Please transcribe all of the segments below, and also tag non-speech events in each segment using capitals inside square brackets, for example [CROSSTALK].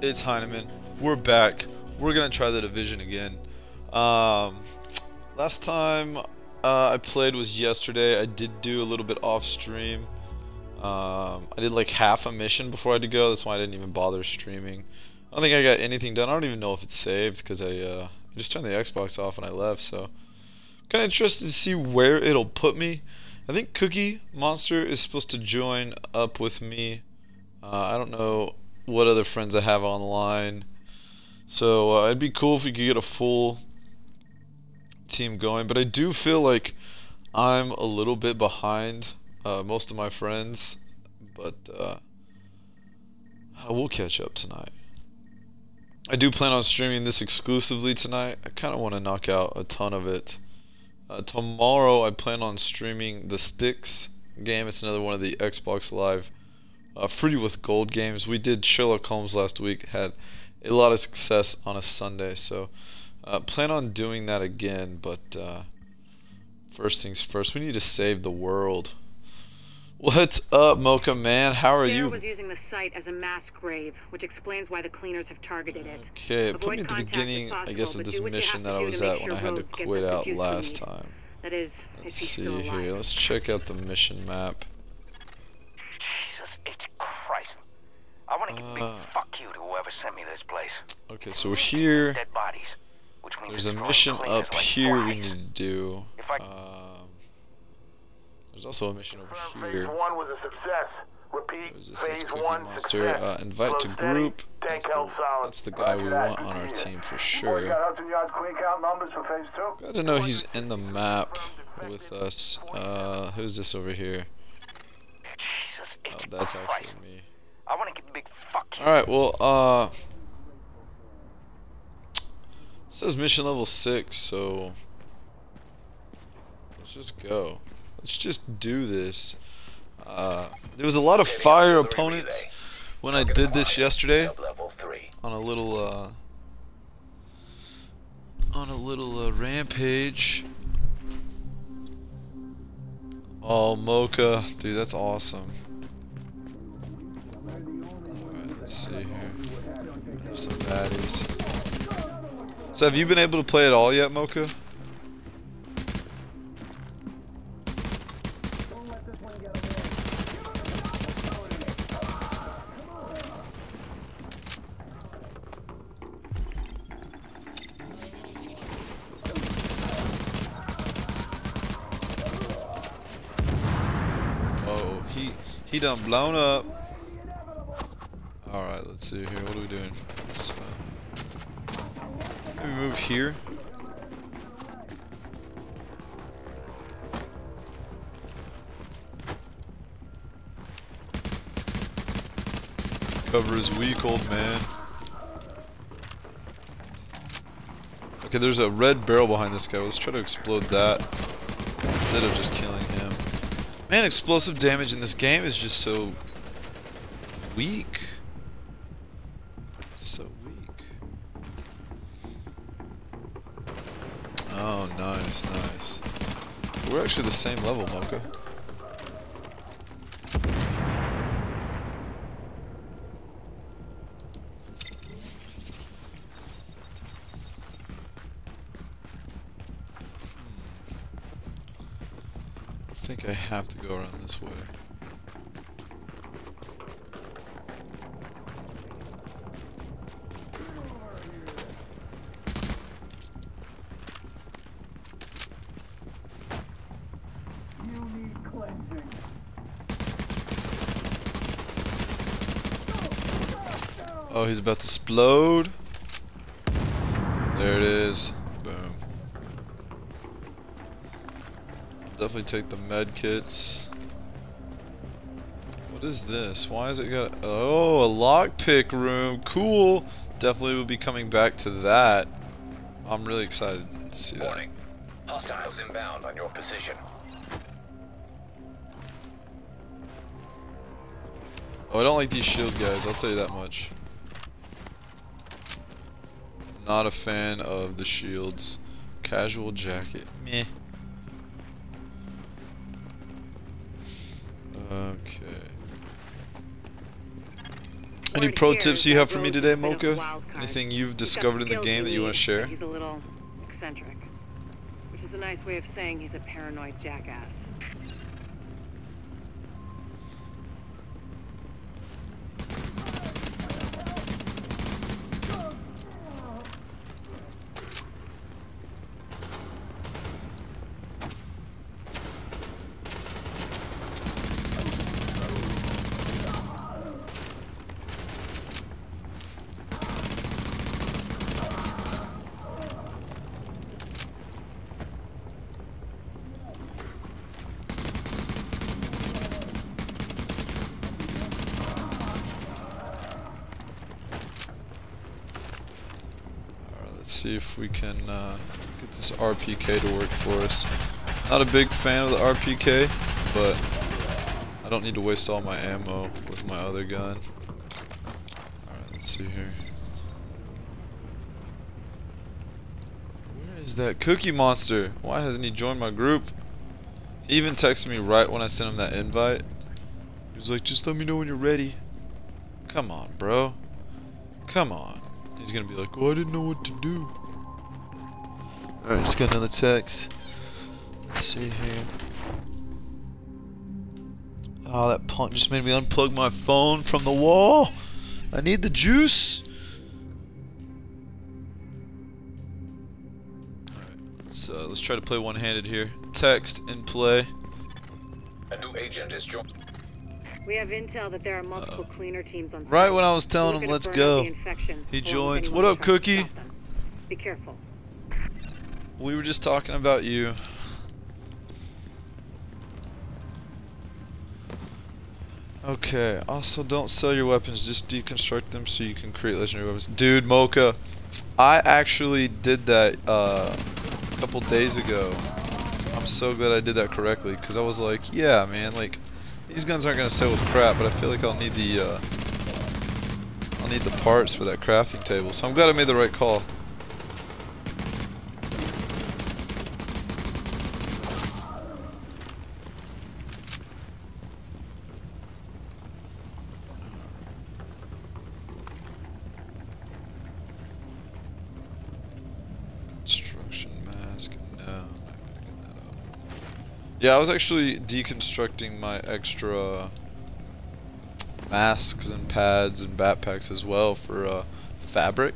It's Heinemann. We're back. We're gonna try the division again. Um, last time uh, I played was yesterday. I did do a little bit off stream. Um, I did like half a mission before I had to go. That's why I didn't even bother streaming. I don't think I got anything done. I don't even know if it's saved because I, uh, I just turned the Xbox off and I left. So, kind of interested to see where it'll put me. I think Cookie Monster is supposed to join up with me. Uh, I don't know what other friends I have online. So uh, it'd be cool if we could get a full team going. But I do feel like I'm a little bit behind uh, most of my friends. But uh, we'll catch up tonight. I do plan on streaming this exclusively tonight. I kind of want to knock out a ton of it. Uh, tomorrow I plan on streaming the Sticks game. It's another one of the Xbox Live uh, Fruity with Gold games. We did Sherlock Holmes last week, had a lot of success on a Sunday, so uh, plan on doing that again. But uh, first things first, we need to save the world. What's up, Mocha Man? How are Sarah you? was using the site as a mass grave, which explains why the cleaners have targeted it. Okay, put Avoid me at the beginning, I guess, of this do what you mission that I was at when I had to quit out last time. That is, Let's see here. Let's check out the mission map. I want to give a big Uh. fuck you to whoever sent me this place. Okay, so we're here. Dead bodies. Which means There's a mission up like here we need to do. If I- Um, there's also a mission over Phase here. one was a success. Repeat, There's this phase Cookie one Monster. success. Uh, invite Flow to group. tank That's the, solid. that's the guy we want on our team for sure. got Hudson Yards clean count numbers for phase two. Glad to know he's in the map with us. Uh, who's this over here? Jesus Oh, that's Christ. actually me. I want to give a big fuck you. Alright, well, uh... It says mission level 6, so... Let's just go. Let's just do this. Uh, there was a lot of fire opponents when I did this yesterday on a little, uh... On a little, uh, rampage. Oh, Mocha. Dude, that's awesome. Let's see here. Some baddies. So have you been able to play it all yet, Mocha? Oh, he he done blown up. All right, let's see here. What are we doing? Let's, uh, move here. Cover is weak, old man. Okay, there's a red barrel behind this guy. Let's try to explode that instead of just killing him. Man, explosive damage in this game is just so weak. We're actually the same level, Mocha. Hmm. I think I have to go around this way. Oh, he's about to explode. There it is. Boom. Definitely take the med kits. What is this? Why is it got? Oh, a lockpick room. Cool. Definitely will be coming back to that. I'm really excited to see that. Warning. Hostiles inbound on your position. Oh, I don't like these shield guys. I'll tell you that much. Not a fan of the shields. Casual jacket. Meh. Okay. Any pro tips you have for me today, is a bit of a Mocha? Anything you've discovered in the game that you want to share? He's a little eccentric, which is a nice way of saying he's a paranoid jackass. Alright, let's see if we can uh, get this RPK to work for us. Not a big fan of the RPK, but I don't need to waste all my ammo with my other gun. Alright, let's see here. Where is that Cookie Monster? Why hasn't he joined my group? He even texted me right when I sent him that invite. He was like, just let me know when you're ready. Come on, bro. Come on. He's gonna be like, oh, I didn't know what to do. Alright, just got another text. Let's see here. Oh, that punk just made me unplug my phone from the wall. I need the juice. Alright, let's, uh, let's try to play one-handed here. Text and play. A new agent is joining. We have intel that there are multiple cleaner teams on site. Right when I was We're telling him, let's go. He joins. What up, Cookie? Be careful. We were just talking about you. Okay, also don't sell your weapons, just deconstruct them so you can create legendary weapons. Dude, Mocha, I actually did that uh, a couple days ago. I'm so glad I did that correctly, because I was like, yeah, man, like, these guns aren't going to sell with crap, but I feel like I'll need the, uh, I'll need the parts for that crafting table, so I'm glad I made the right call. Construction mask. No, I'm not picking that up. Yeah, I was actually deconstructing my extra masks and pads and backpacks as well for uh, fabric.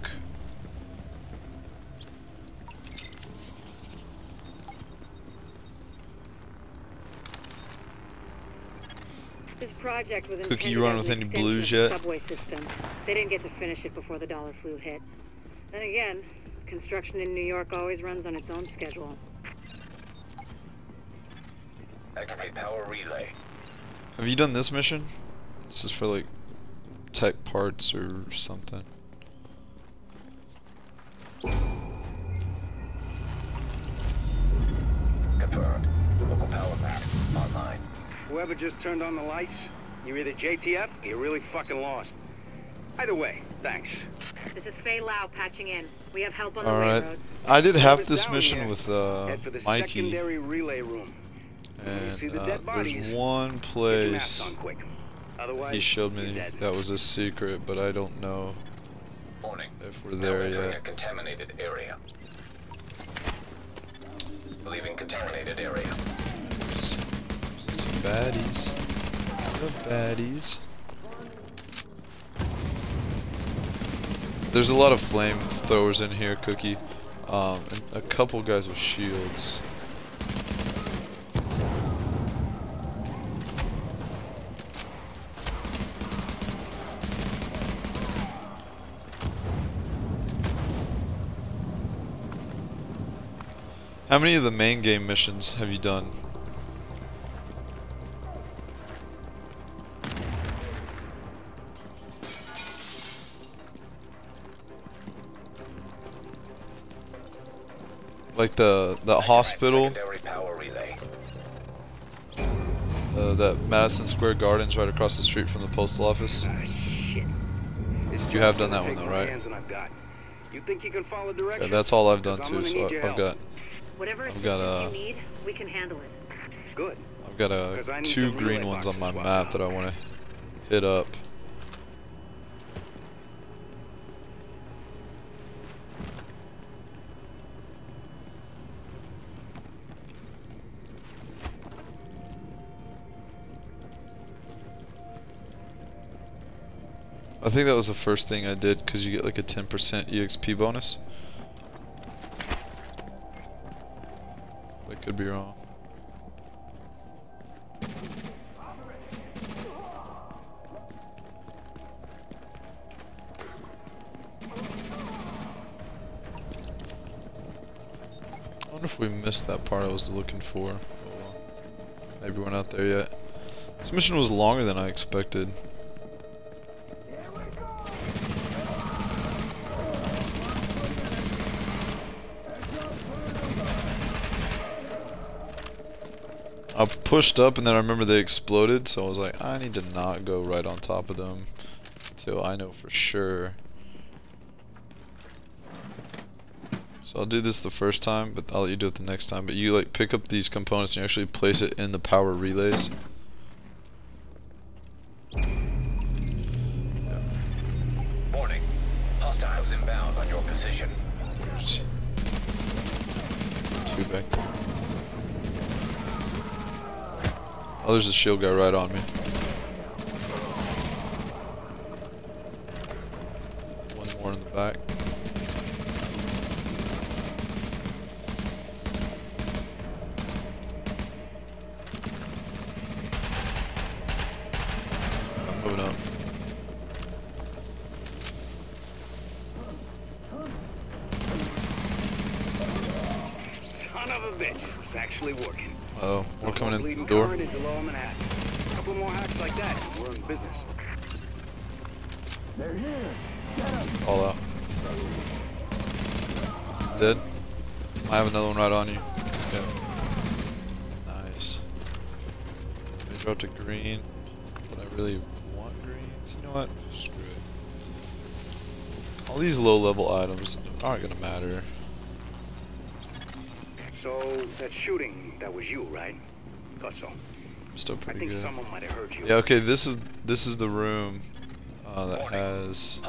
This project was Cookie, you run with an any blues yet? Subway system. They didn't get to finish it before the dollar flu hit. Then again, construction in New York always runs on its own schedule. Activate power relay. Have you done this mission? This is for like tech parts or something. Confirmed. Local power map online. Whoever just turned on the lights, you're either JTF or you're really fucking lost. Either way, thanks. This is Faye Lau patching in. We have help on the All way, right. Rhodes. I did half this mission here, with uh, Head for the Mikey, secondary relay room. When you see and the uh, dead bodies, there's one Get your masks place on quick. Otherwise, he showed me that was a secret, but I don't know Warning. if we're Now there entering a yet. contaminated area. Leaving contaminated area. Some baddies. The baddies. There's a lot of flamethrowers in here, Cookie. Um, and a couple guys with shields. How many of the main game missions have you done? Like the the hospital, Secondary power relay. uh, that Madison Square Gardens right across the street from the postal office. Ah. You have done that one though, right? hands than I've got. You think you can follow Yeah, that's all I've done too. So I've got Whatever I've got a, you uh, need, we can handle it. Good. I've got uh, a two green ones on my well. map that I want to hit up. I think that was the first thing I did because you get like a 10% EXP bonus. Could be wrong. I wonder if we missed that part I was looking for. Maybe we're not there yet. This mission was longer than I expected. Pushed up and then I remember they exploded, so I was like, I need to not go right on top of them until I know for sure. So I'll do this the first time, but I'll let you do it the next time. But you like pick up these components and you actually place it in the power relays. Oh, there's a shield guy right on me. Couple more hacks like that, and we're in business. All out. Dead. I have another one right on you. Yeah. Nice. They dropped a green, but I really want greens. You know what? Screw it. All these low level items aren't gonna matter. So, that shooting, that was you, right? Thought so. I'm still I think good. someone might have heard you. Yeah, okay, this is this is the room uh, that Warning. has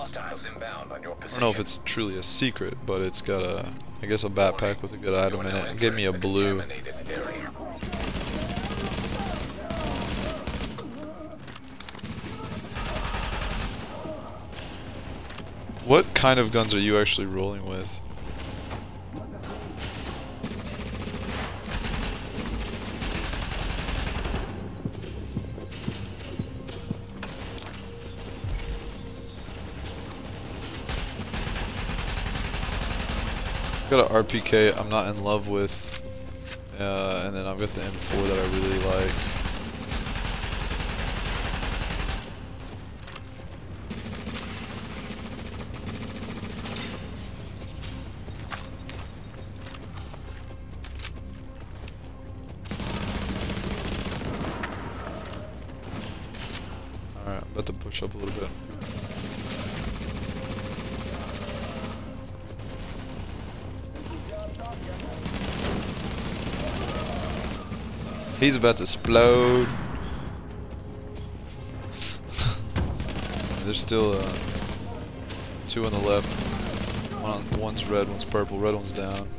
inbound on your I don't know if it's truly a secret, but it's got a I guess a backpack with a good item in it. It gave me a blue. What kind of guns are you actually rolling with? Got an RPK I'm not in love with, uh, and then I've got the M4 that I really like. He's about to explode. There's still uh, two on the left. One on, one's red, one's purple. Red one's down.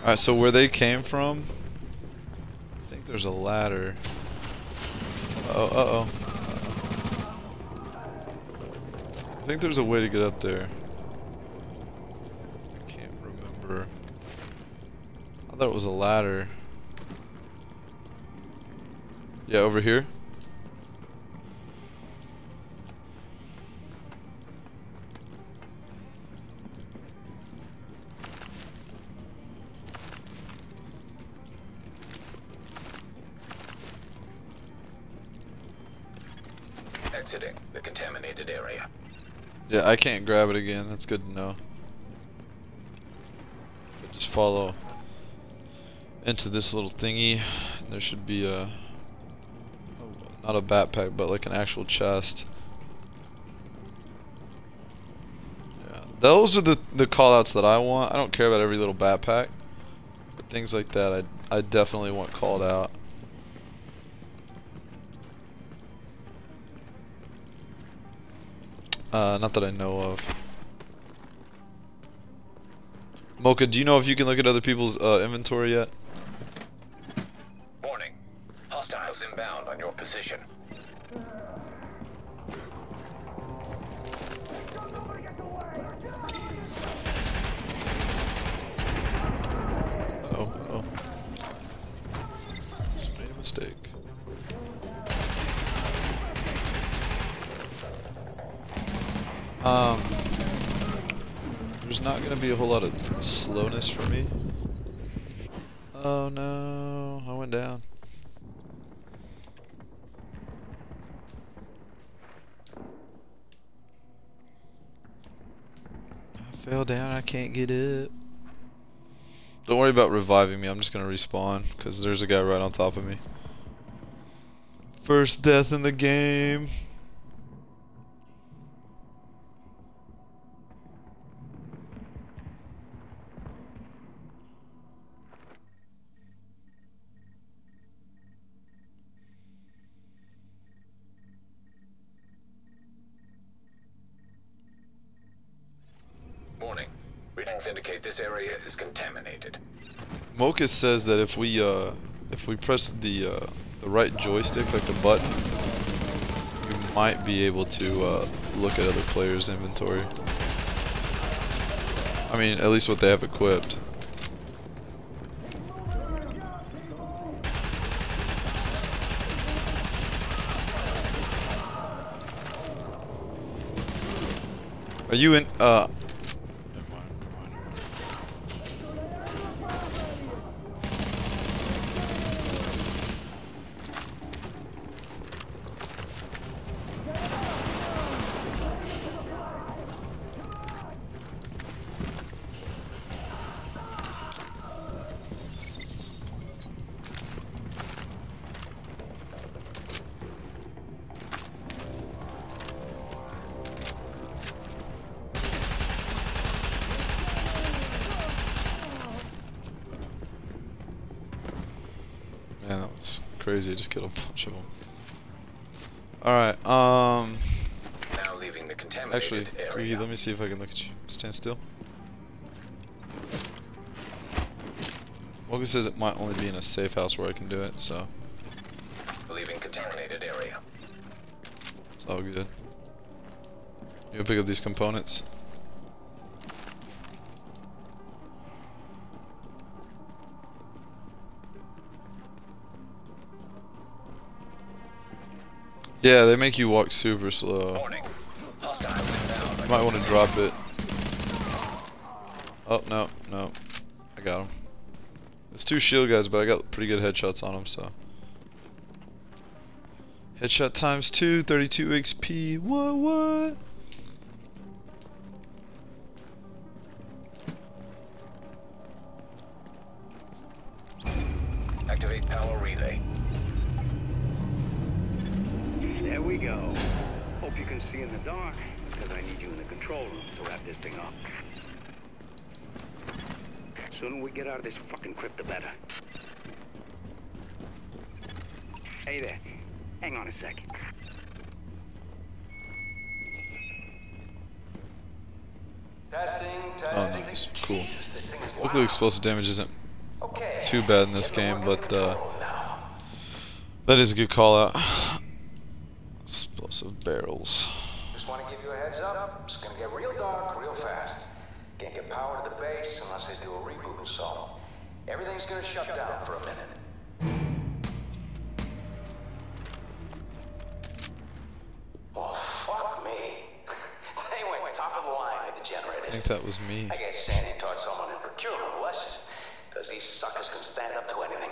Alright, so where they came from, I think there's a ladder. Uh oh, uh oh. I think there's a way to get up there. I can't remember. I thought it was a ladder. Yeah, over here. Exiting the contaminated area. Yeah, I can't grab it again. That's good to know. Just follow into this little thingy. There should be a. Not a backpack, but like an actual chest. Yeah, those are the the callouts that I want. I don't care about every little backpack, but things like that, I I definitely want called out. Uh, not that I know of. Mocha, do you know if you can look at other people's uh, inventory yet? Fell down, I can't get up. Don't worry about reviving me, I'm just gonna respawn, because there's a guy right on top of me. First death in the game. Warning. Indicate this area is contaminated. Mocha says that if we uh if we press the uh, the right joystick like the button we might be able to uh, look at other players' inventory. I mean, at least what they have equipped. Are you in uh crazy. I just killed a bunch of them. Alright, um... Now leaving the contaminated Actually. Krigi, let me see if I can look at you. Stand still. Mocha says it might only be in a safe house where I can do it, so Leaving contaminated area. it's all good. You gonna pick up these components? Yeah, they make you walk super slow. Warning. Hostiles inbound. on Might want to drop it. Oh, no, no. I got him. It's two shield guys, but I got pretty good headshots on them, so. Headshot times two, 32 XP. What, what? Get out of this fucking crypt, the better. Hey there. Hang on a second. Testing, Oh, testing. nice. Cool. Jesus, this thing is Luckily, explosive damage isn't Okay. too bad in this Getting game, but uh, that is a good call out. Explosive barrels. Just want to give you a heads up. It's gonna get real dark real fast. Can't get power to the base unless they do a reboot, so everything's gonna shut down for a minute. Oh, fuck me. [LAUGHS] they went top of the line with the generators. I think that was me. I guess Sandy taught someone in procurement a lesson. Because these suckers can stand up to anything.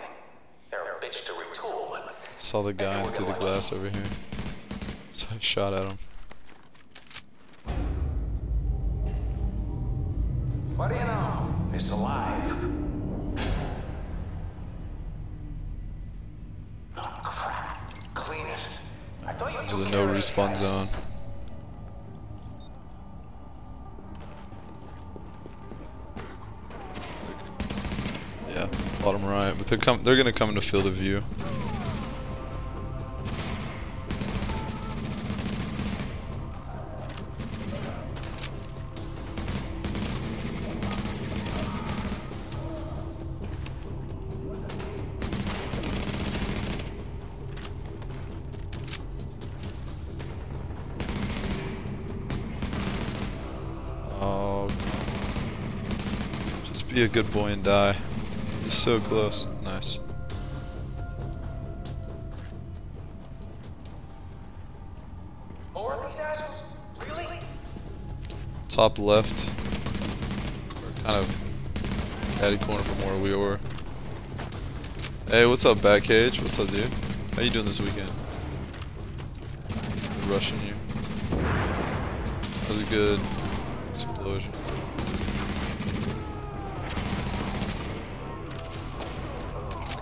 They're a bitch to retool, but Saw the guy through the glass over here. So I shot at him. what do you know? It's alive. Is a no respawn zone. Yeah, bottom right. But they're come they're gonna come into field of view. Just be a good boy and die. He's so close. Nice. More of these assholes? Really? Top left. Or kind of catty corner from where we were. Hey, what's up, Batcage? What's up, dude? How you doing this weekend? Rushing you. That was a good explosion.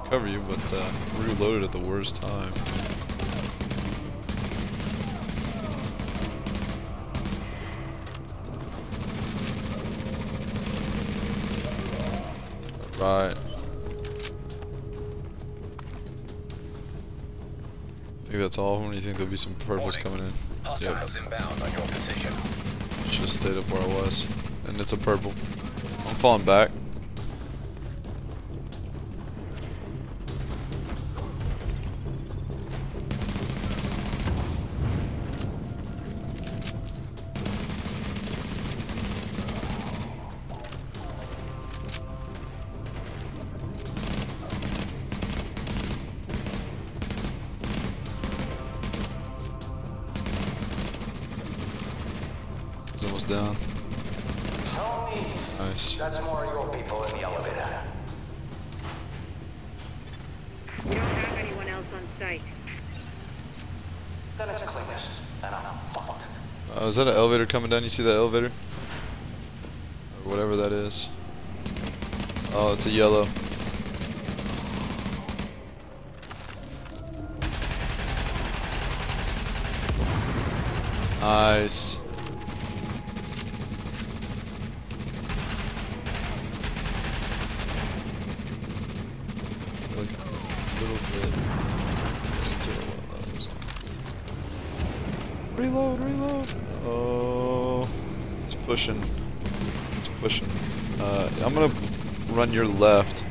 Cover you, but uh, reloaded at the worst time. Right. I think that's all of them. Do you think there'll be some purples coming in? Hostiles inbound on your position. Should have stayed up where I was. And it's a purple. I'm falling back. Is that an elevator coming down? You see that elevator? Or whatever that is. Oh, it's a yellow. Nice. Like a little bit. Still one of those. Reload, reload. Oh, it's pushing. It's pushing. Uh, I'm gonna run your left.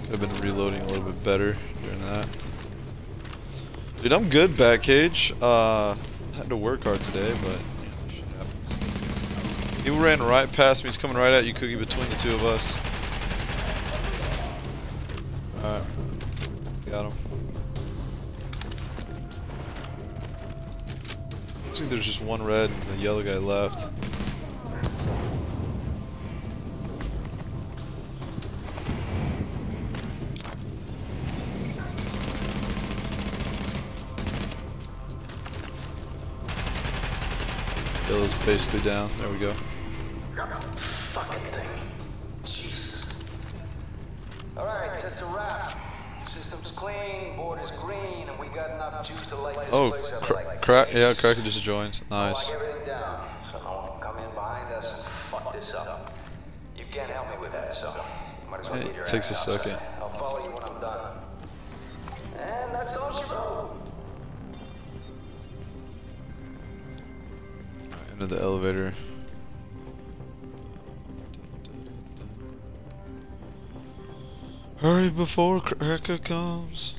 Could have been reloading a little bit better during that. Dude, I'm good, Batcage. Uh, had to work hard today, but you know, shit happens. He ran right past me. He's coming right at you, Cookie, between the two of us. Alright. Got him. Looks like there's just one red and the yellow guy left. Yellow's basically down. There we go. Fucking thing. Jesus. Alright, that's a wrap. System's clean, board is green, and we got enough juice to light this Oh, place up cra like crack. Yeah, Cracker just joined. I'll Nice. Lock everything down, so no one can come in behind us and fuck this up. You can't help me with that, so might as well get your takes a outside. second. I'll follow you when I'm done. And that's all she wrote. Into the elevator. Hurry before Cracker comes.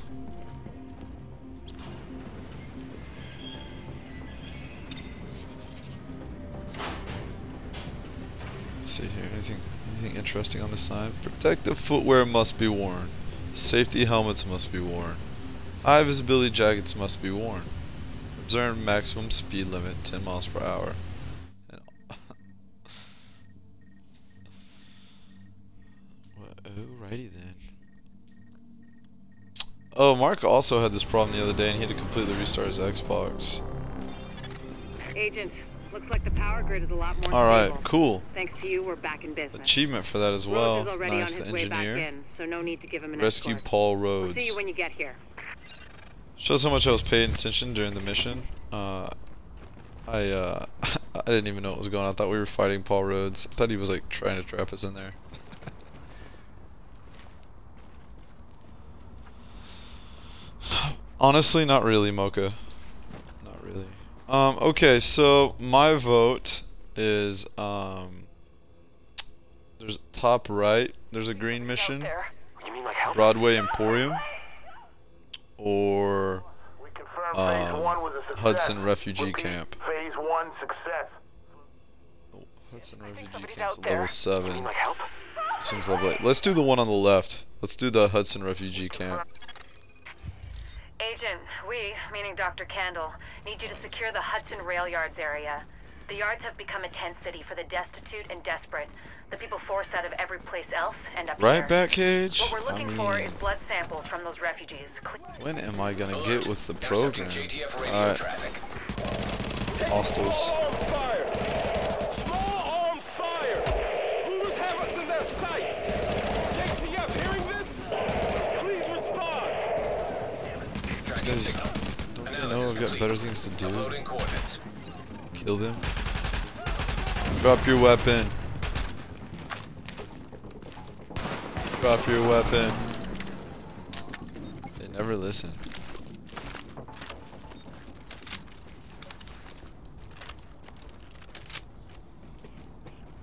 Let's see here. Anything anything interesting on the sign? Protective footwear must be worn. Safety helmets must be worn. High visibility jackets must be worn. Observe maximum speed limit 10 miles per hour. And- Well, Alrighty then. Oh, Mark also had this problem the other day and he had to completely restart his Xbox. Agent, looks like the power grid is a lot more Alright, stable. cool. Thanks to you, we're back in business. Achievement for that as well. Nice, on the his way back engineer. in, so no need to give him an Rescue escort. Paul We'll Rhodes. see you when you get here. Shows how much I was paying attention during the mission. Uh, I uh, [LAUGHS] I didn't even know what was going on. I thought we were fighting Paul Rhodes. I thought he was like trying to trap us in there. Honestly, not really, Mocha. Not really. Um, okay, so my vote is um, there's top right. There's a green mission. You mean like help? Broadway Emporium or We confirmed phase Um, one was a success. Hudson Refugee Camp. Success. Hudson Refugee Camp's level seven. This one's level eight. Let's do the one on the left. Let's do the Hudson Refugee Camp. Agent, we, meaning Dr. Kandel, need you to secure the Hudson Rail Yards area. The yards have become a tent city for the destitute and desperate. The people forced out of every place else end up Right here. back cage. What we're I looking mean, for is blood samples from those refugees. When am I gonna Alert. get with the Intercepting program? JTF radio Alright, traffic. hostiles. These guys don't they know I've got better things to do. Kill them. Drop your weapon. Drop your weapon. They never listen.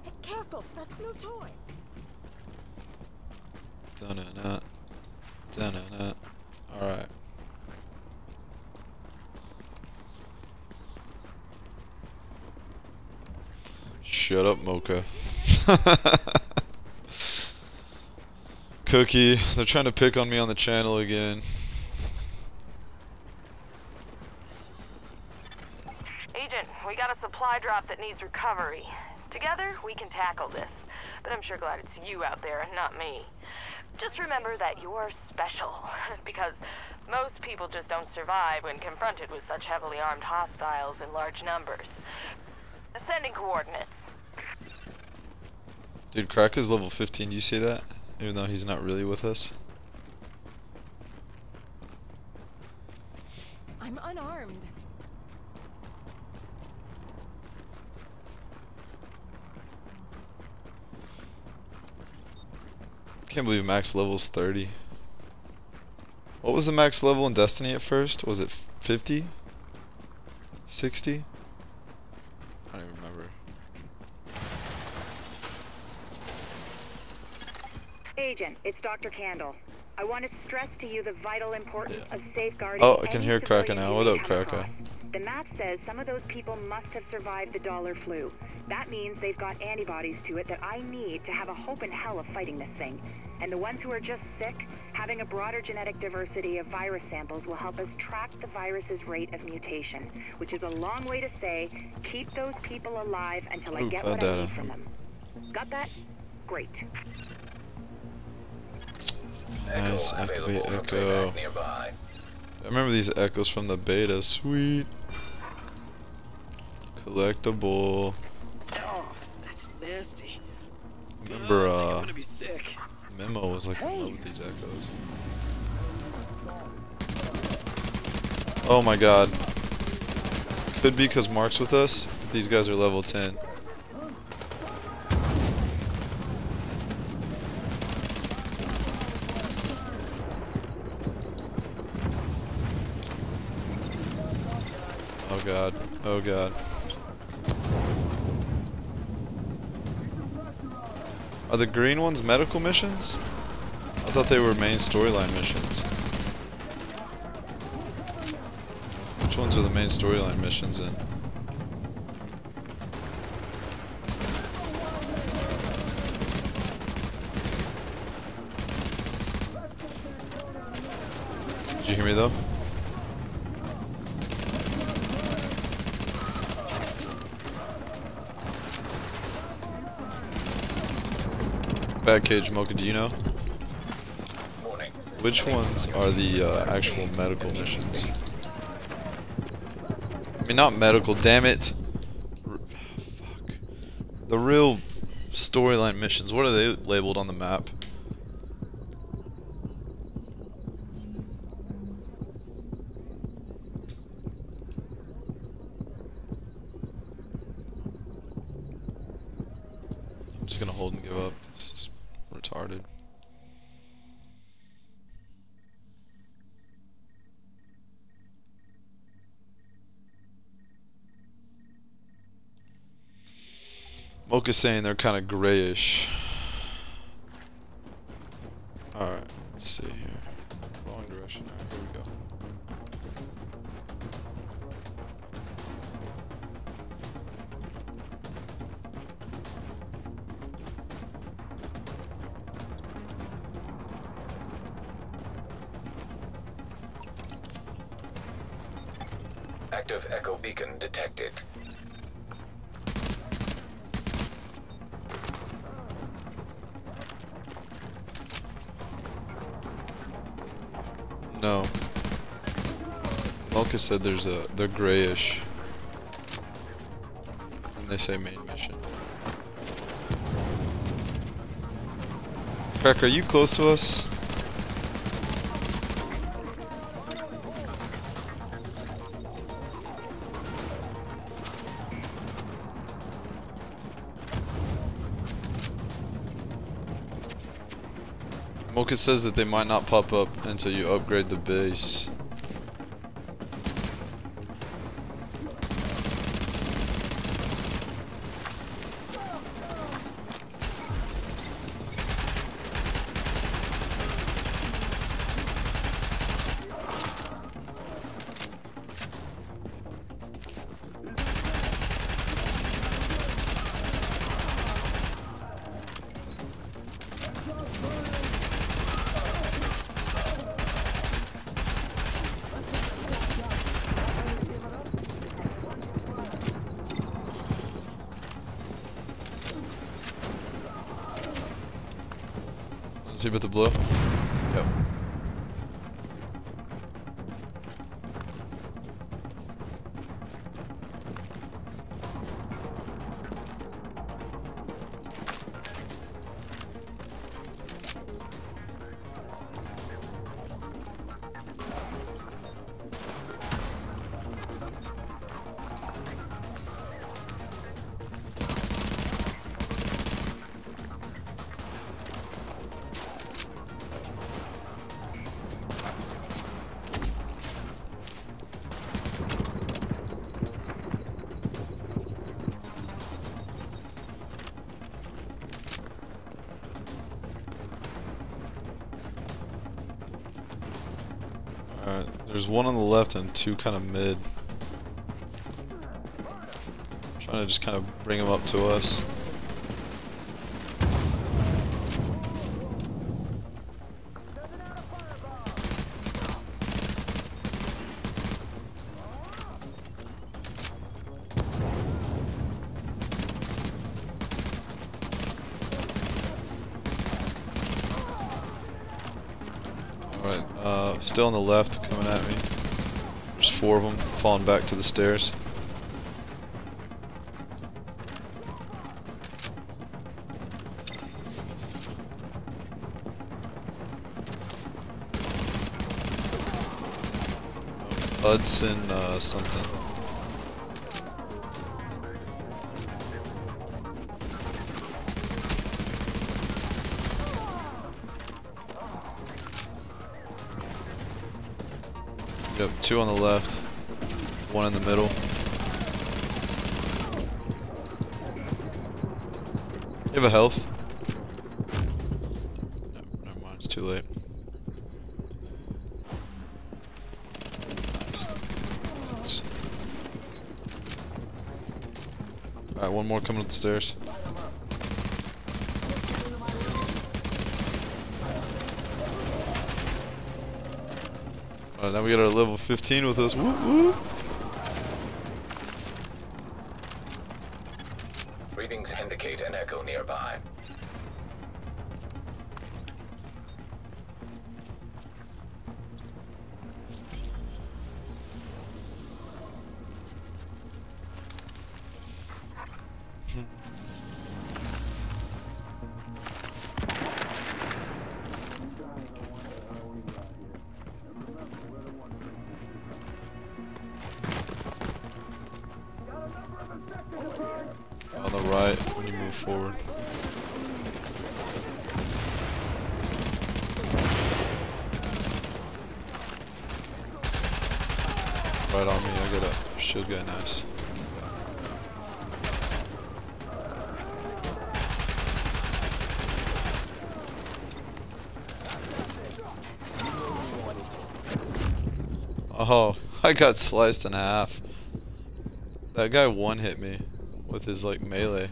Hey, careful, that's no toy. Dun-na-na. Dun-na-na. Alright. Shut up, Mocha. [LAUGHS] Cookie, they're trying to pick on me on the channel again. Agent, we got a supply drop that needs recovery. Together, we can tackle this. But I'm sure glad it's you out there and not me. Just remember that you're special, [LAUGHS] because most people just don't survive when confronted with such heavily armed hostiles in large numbers. Sending coordinates. Dude, Crack is level 15, do you see that? Even though he's not really with us. I'm unarmed. Can't believe max level is 30. What was the max level in Destiny at first? Was it 50? 60? I don't even remember. Agent, it's Dr. Kandel. I want to stress to you the vital importance of safeguarding Oh, I can hear Kraka civilians now. What up, Kraka? The map says some of those people must have survived the dollar flu. That means they've got antibodies to it that I need to have a hope in hell of fighting this thing. And the ones who are just sick, having a broader genetic diversity of virus samples will help us track the virus's rate of mutation, which is a long way to say keep those people alive until I get what I need from them. Got that? Great. Nice, Echo activate Echo. I remember these echoes from the beta. Sweet. Collectible. Oh, that's nasty. Remember, Oh, I think I'm uh, gonna be sick. Memo was like in love with these echoes. Oh my god. Could be because Mark's with us. but These guys are level 10. God. Oh god. Are the green ones medical missions? I thought they were main storyline missions. Which ones are the main storyline missions in? Did you hear me though? Bad cage, Mocha, do you know? Which ones are the uh, actual medical missions? I mean, not medical, damn it. R fuck. The real storyline missions, what are they labeled on the map? Mocha's saying they're kind of grayish. Said there's a they're grayish. And they say main mission. Crack, are you close to us? Mocha says that they might not pop up until you upgrade the base. There's one on the left and two kind of mid. trying to just kind of bring them up to us. Alright, uh, still on the left, coming at me. There's four of them falling back to the stairs. Hudson, uh, something. Two on the left, one in the middle. You have a health? No, never mind, it's too late. Alright, one more coming up the stairs. Alright, now we got our level 15 with us. Woo woo! Right on me, I got a shield guy, nice. Oh, I got sliced in half. That guy one hit me with his like melee.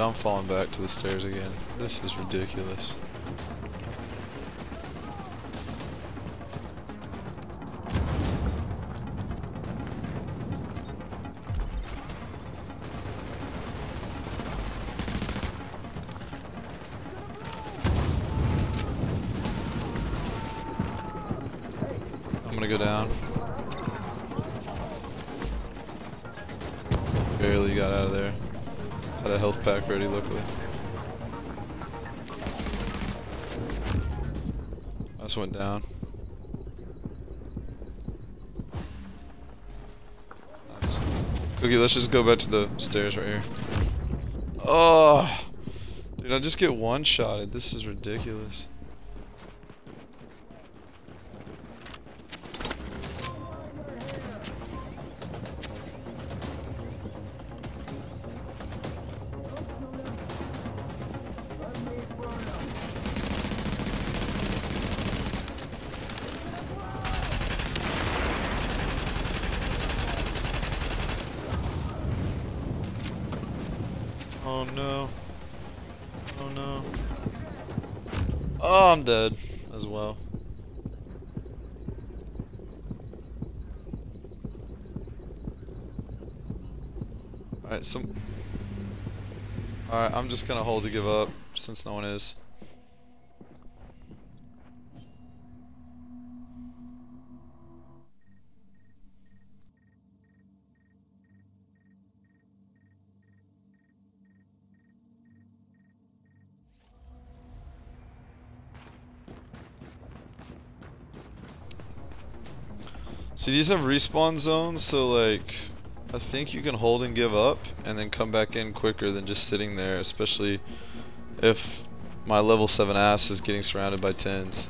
I'm falling back to the stairs again. This is ridiculous. Let's just go back to the stairs right here. Oh! Dude, I just get one-shotted. This is ridiculous. I'm dead as well. Alright, some. Alright, I'm just gonna hold to give up since no one is. See, these have respawn zones, so like, I think you can hold and give up, and then come back in quicker than just sitting there, especially if my level 7 ass is getting surrounded by 10s.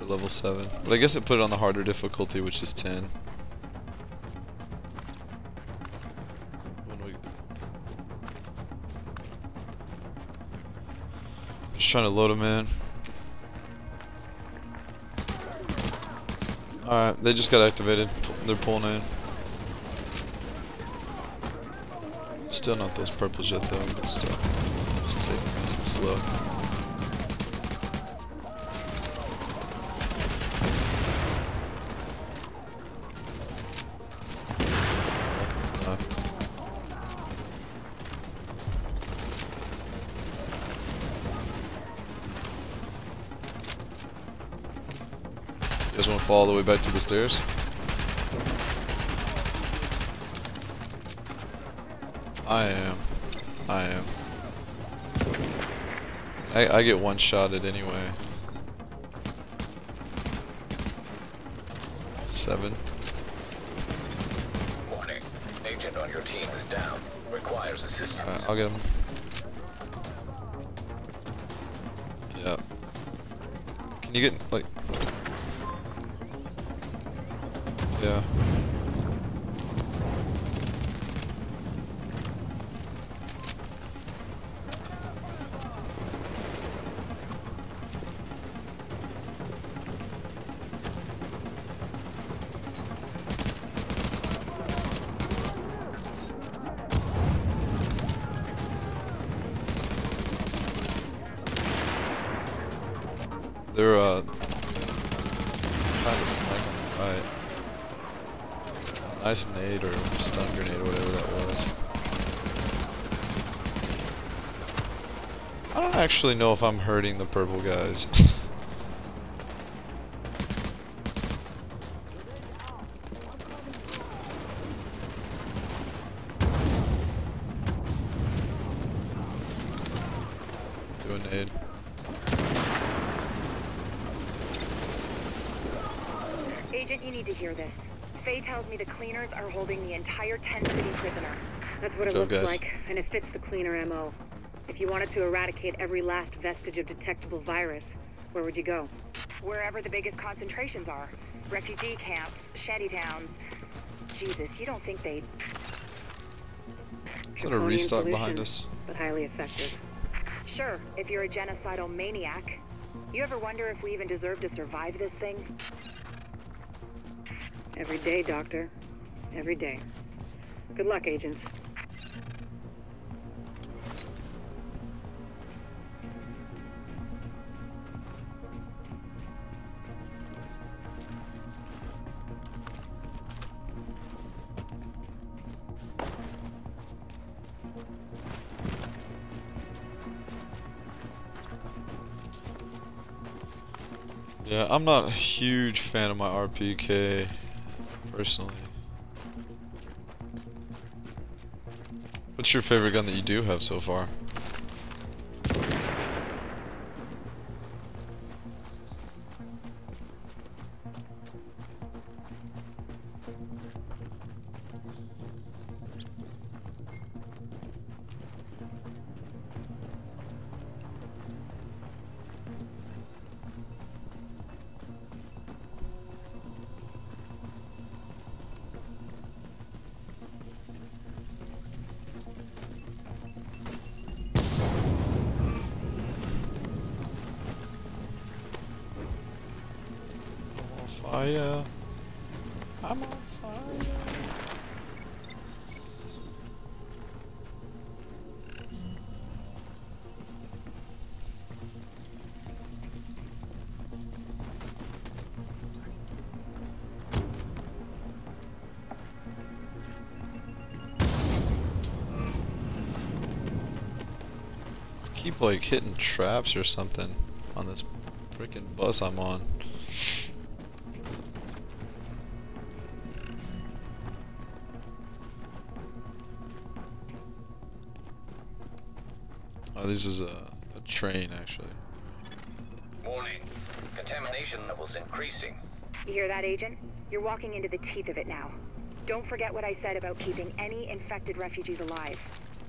For level 7. But I guess it put it on the harder difficulty, which is 10. Just trying to load them in. Alright, they just got activated. They're pulling in. Still not those purples yet though, but still. Just nice and slow. The way back to the stairs? I am. I am. I, I get one shotted anyway. Nice nade or stun grenade or whatever that was. I don't actually know if I'm hurting the purple guys. [LAUGHS] Do a nade. Agent, you need to hear this. Me the cleaners are holding the entire 10 city prisoner. That's what it looks guys. like, and it fits the cleaner MO. If you wanted to eradicate every last vestige of detectable virus, where would you go? Wherever the biggest concentrations are. Refugee camps, shanty towns. Jesus, you don't think they'd... Is that a restock solution, behind us? But highly effective. Sure, if you're a genocidal maniac. You ever wonder if we even deserve to survive this thing? Every day, Doctor. Every day. Good luck, agents. Yeah, I'm not a huge fan of my RPK, personally. What's your favorite gun that you do have so far? Keep like hitting traps or something on this freaking bus I'm on. Oh, this is a, a train actually. Warning. Contamination levels increasing. You hear that, Agent? You're walking into the teeth of it now. Don't forget what I said about keeping any infected refugees alive.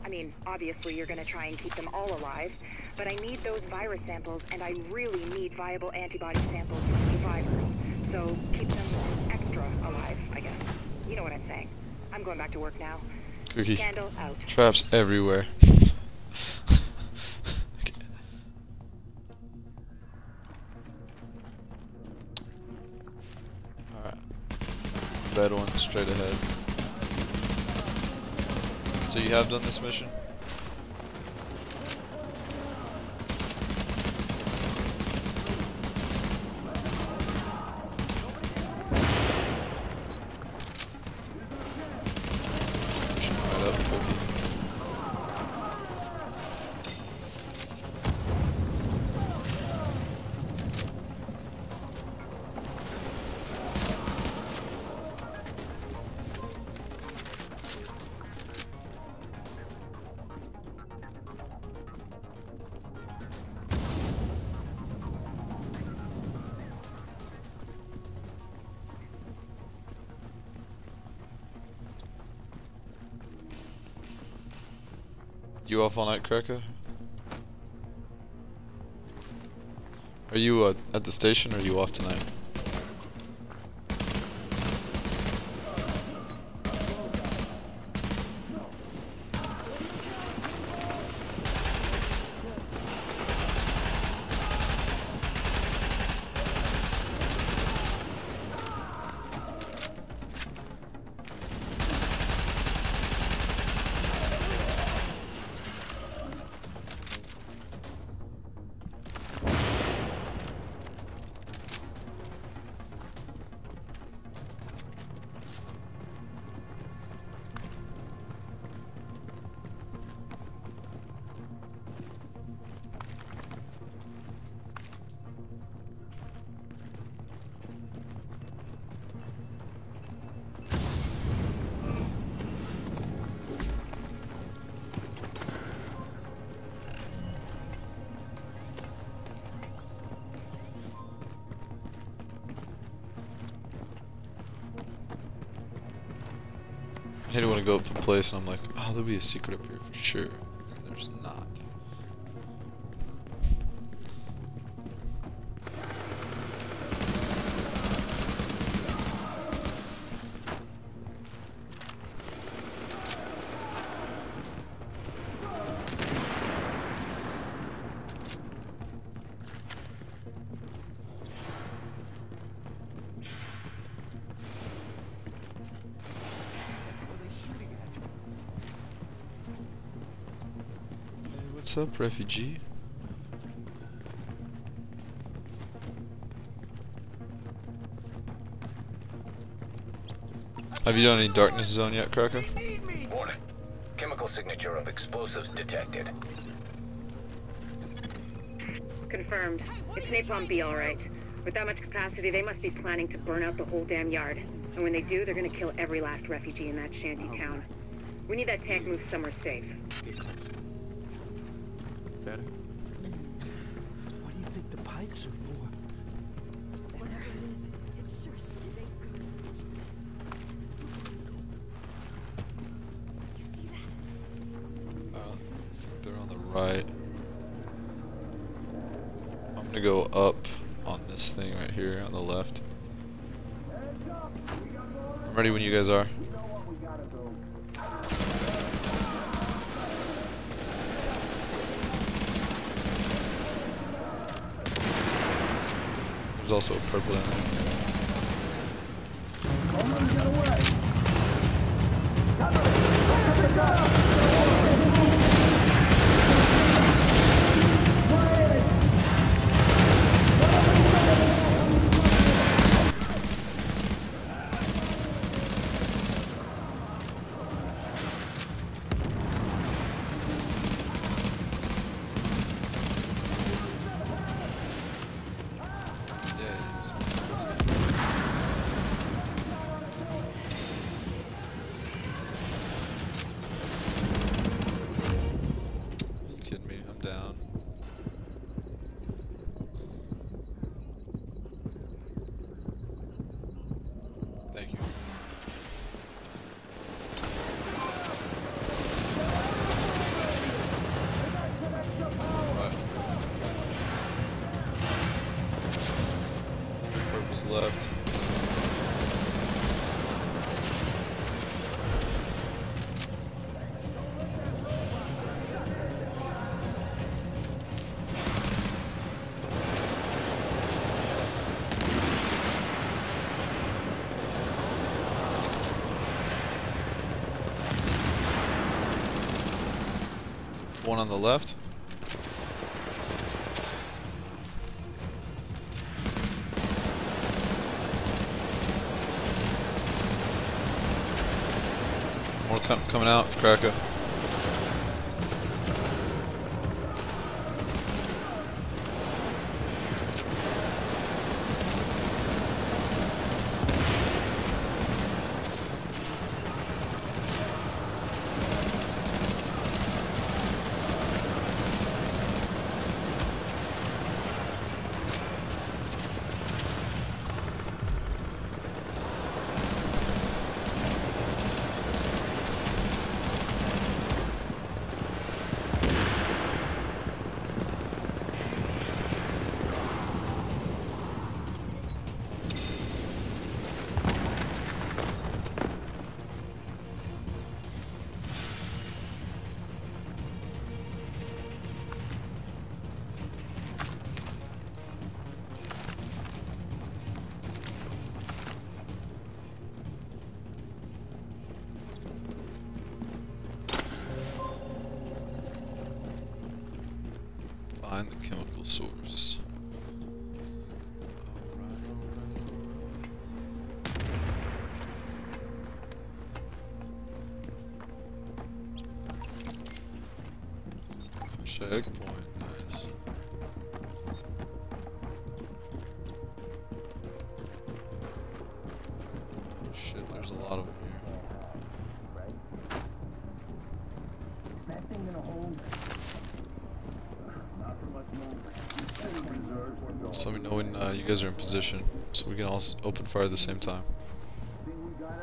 I mean, obviously you're gonna try and keep them all alive, but I need those virus samples, and I really need viable antibody samples from survivors. So keep them extra alive, I guess. You know what I'm saying. I'm going back to work now. Cookie. Kandel out. Traps everywhere. [LAUGHS] Alright. Red one straight ahead. So you have done this mission? Off all night, Cracker? Are you uh, at the station or are you off tonight? Place and I'm like, oh, there'll be a secret up here for sure. What's up, refugee? Have you done any Darkness Zone yet, Cracker? Warning. Chemical signature of explosives detected. Confirmed. It's Napalm B, all right. With that much capacity, they must be planning to burn out the whole damn yard. And when they do, they're gonna kill every last refugee in that shanty town. We need that tank moved somewhere safe. Also purple in there. On the left. More com coming out, Cracker. Find the chemical source. Checkpoint, uh, you guys are in position, so we can all open fire at the same time. thing we got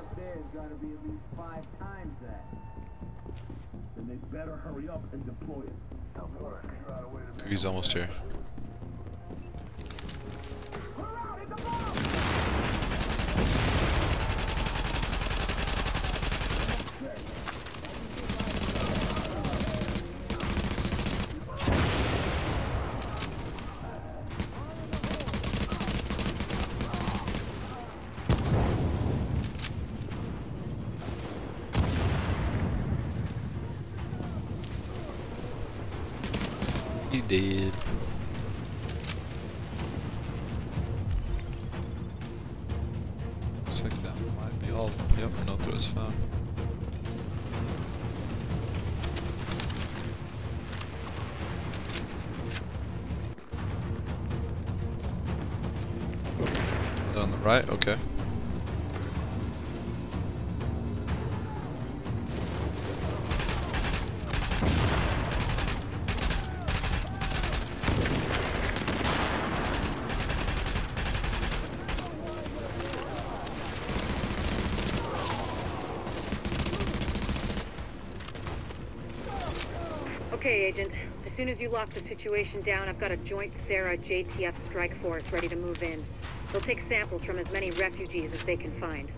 As you lock the situation down, I've got a joint CERA JTF strike force ready to move in. They'll take samples from as many refugees as they can find.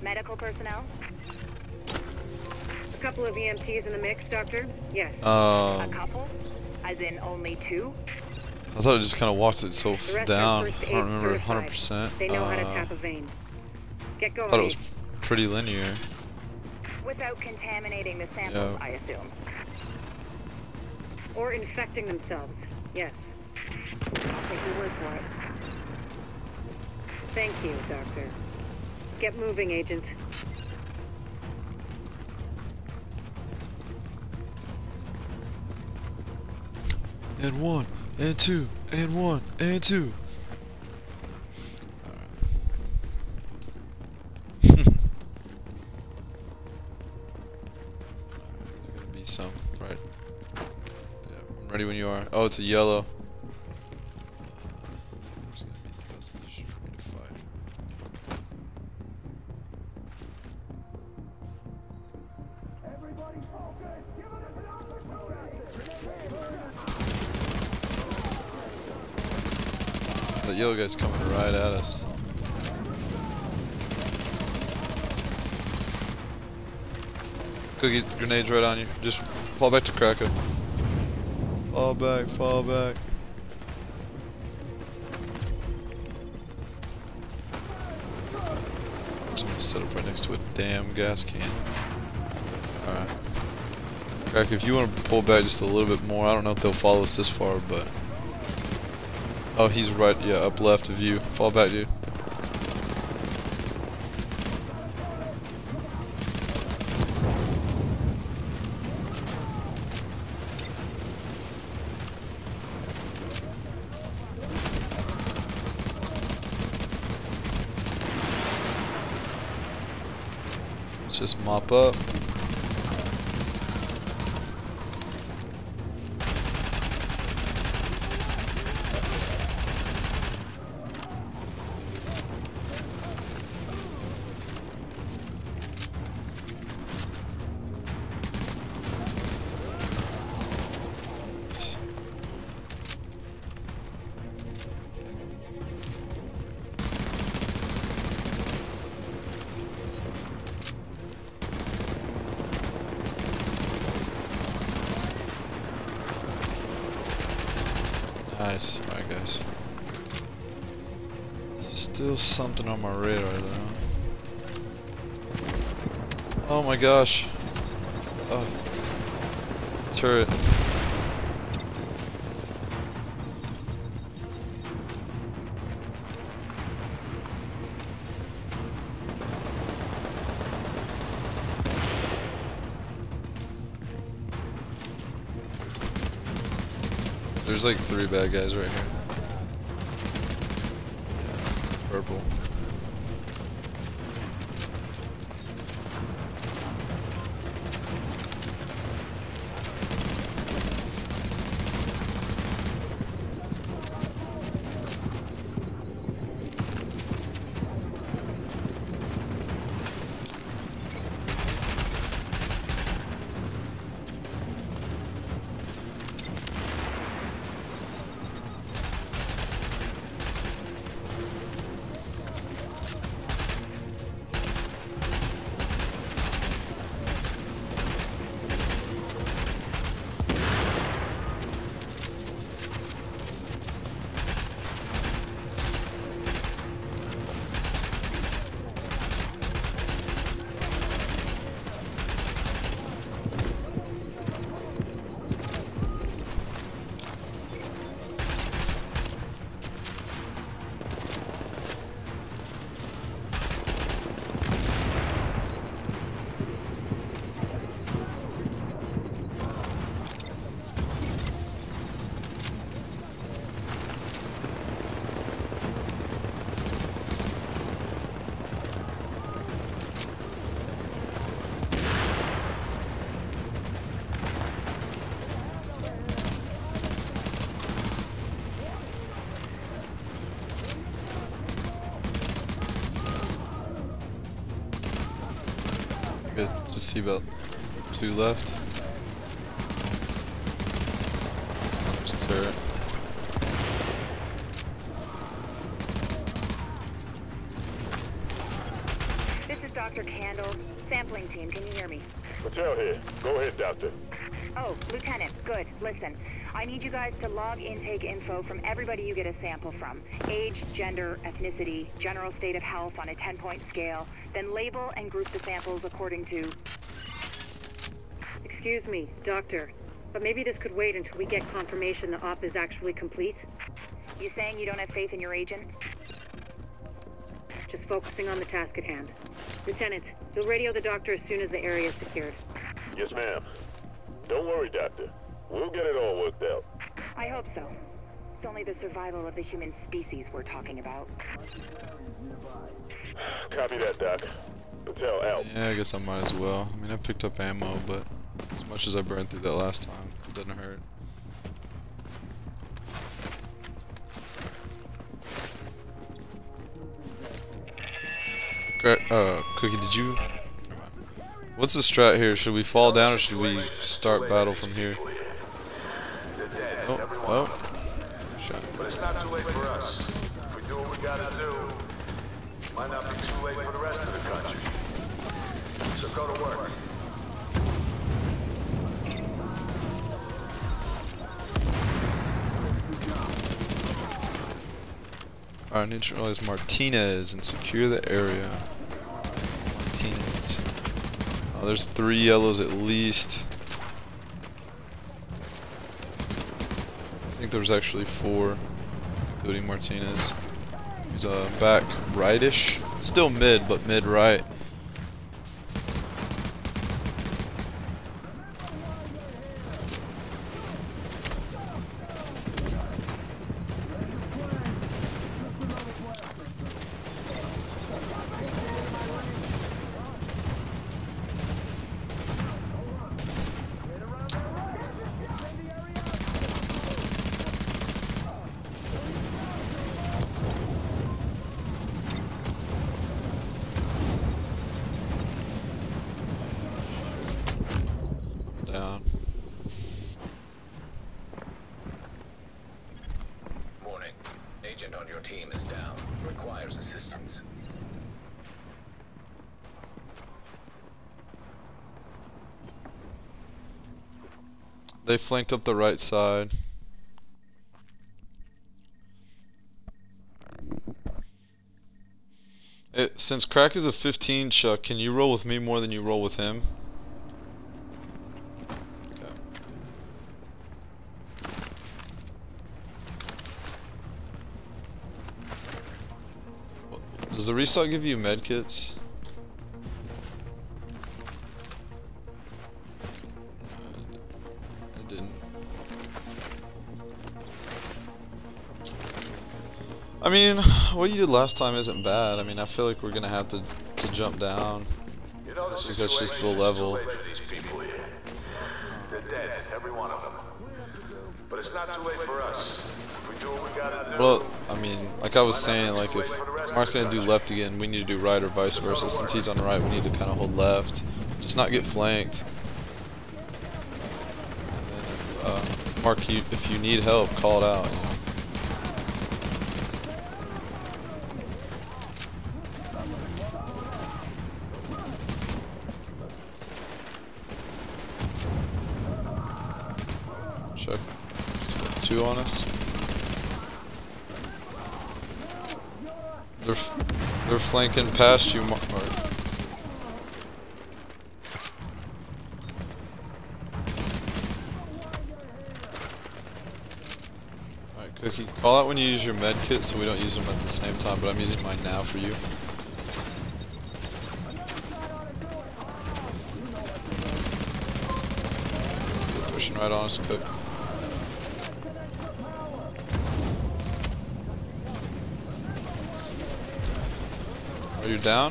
Medical personnel? A couple of EMTs in the mix, Doctor? Yes. Um, a couple? As in only two? I thought it just kind of walks itself down. I first don't remember 100%. They know how to Uh, tap a vein. Get going. I thought it was pretty linear. Without contaminating the samples, Yeah. I assume. Or infecting themselves. Yes. I'll take your word for it. Thank you, Doctor. Get moving, Agent. And one, and two, and one, and two. Ready when you are. Oh, it's a yellow. That yellow guy's coming right at us. Cookie grenades right on you. Just fall back to Krakow. Fall back, fall back. I'm gonna set up right next to a damn gas can. Alright. Crack, if you want to pull back just a little bit more, I don't know if they'll follow us this far, but... Oh, he's right, yeah, up left of you. Fall back, dude. Mop up. There's like three bad guys right here. Purple. See about two left. There's a turret. This is Dr. Kandel. Sampling team, can you hear me? Patel here. Go ahead, Doctor. Oh, Lieutenant, good. Listen, I need you guys to log intake info from everybody you get a sample from. Age, gender, ethnicity, general state of health on a 10-point scale. Then label and group the samples according to... Excuse me, Doctor, but maybe this could wait until we get confirmation the op is actually complete? You saying you don't have faith in your agent? Just focusing on the task at hand. Lieutenant, you'll radio the doctor as soon as the area is secured. Yes, ma'am. Don't worry, Doctor. We'll get it all worked out. I hope so. It's only the survival of the human species we're talking about. [SIGHS] Copy that, Doc. Patel out. Yeah, I guess I might as well. I mean, I picked up ammo, but as much as I burned through that last time, it doesn't hurt. Uh, Cookie, did you... What's the strat here? Should we fall down or should we start battle from here? Oh, oh. Shot. But it's not too late for us. If we do what we gotta do, might not be too late for the rest of the country. So go to work. Alright, neutralize Martinez and secure the area. Martinez. Oh, there's three yellows at least. I think there's actually four, including Martinez. He's uh, back rightish. Still mid, but mid right. Down. Warning. Agent on your team is down. Requires assistance. They flanked up the right side. It, since Crack is a 15, Chuck, can you roll with me more than you roll with him? Does the restock give you medkits? Mean, what you did last time isn't bad. I mean, I feel like we're gonna have to to jump down. You know the I just the level. too late for these people here. They're dead, every one of them. But it's not too late for us. If we we. Well, I mean, like I was saying, like if Mark's gonna do left again, we need to do right or vice versa. Since he's on the right, we need to kind of hold left, just not get flanked. And then, uh, Mark, you, if you need help, call it out. You know? Check. Just got two on us. They're they're flanking past you, Mark. Alright, Cookie, call out when you use your med kit so we don't use them at the same time, but I'm using mine now for you. Pushing right on us, Cook. You down?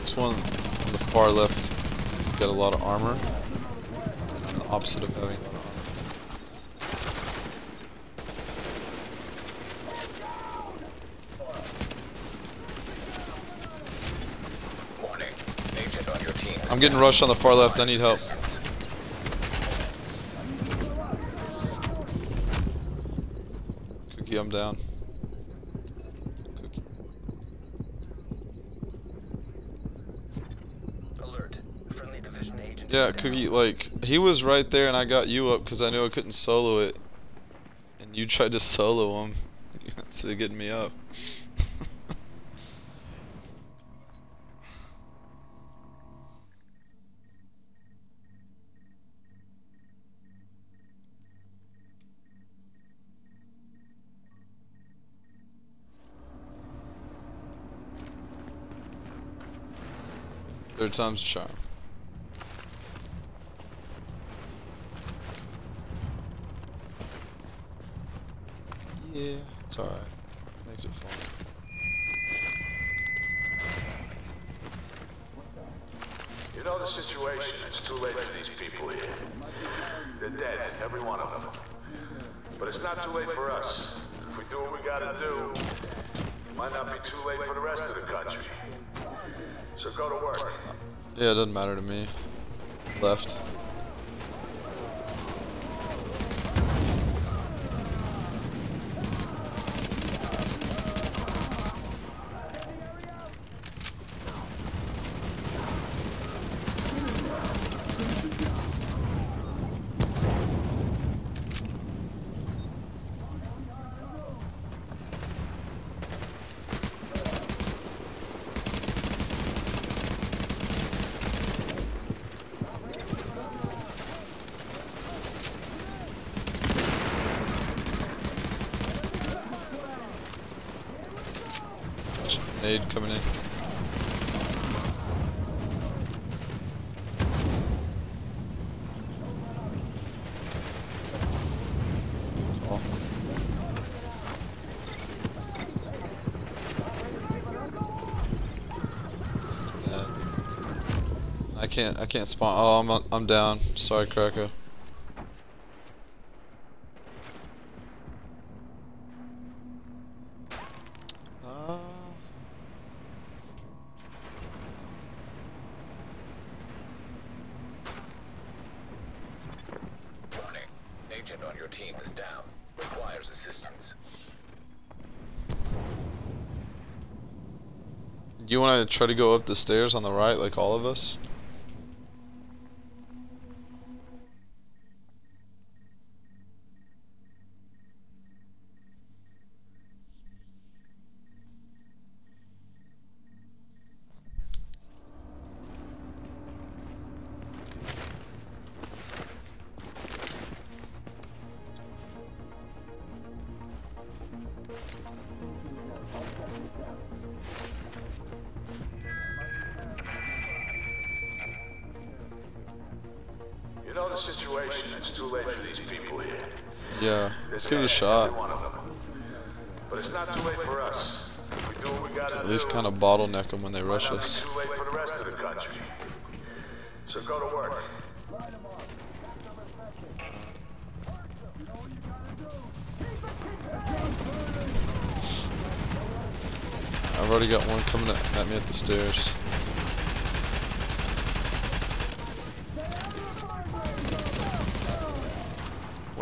This one on the far left has got a lot of armor. The opposite of having of armor. I'm getting rushed on the far left, I need help. Cookie, I'm down. Cookie, like, he was right there and I got you up because I knew I couldn't solo it. And you tried to solo him [LAUGHS] instead of getting me up. Third time's charm. Yeah, it's alright. Makes it fun. You know the situation. It's too late for these people here. They're dead, every one of them. But it's not too late for us. If we do what we gotta do, it might not be too late for the rest of the country. So go to work. Yeah, it doesn't matter to me. Left. Watch Coming in. I can't. I can't spawn. Oh, I'm. I'm down. Sorry, Krakow. Uh, Warning. Agent on your team is down. Requires assistance. Want to try to go up the stairs on the right, like all of us? Shot. Every one of them. But it's not too late for us. We do what we gotta At least kind of bottleneck them when they rush might not be us. too late for the rest of the country. So go to work. I've already got one coming at me at the stairs.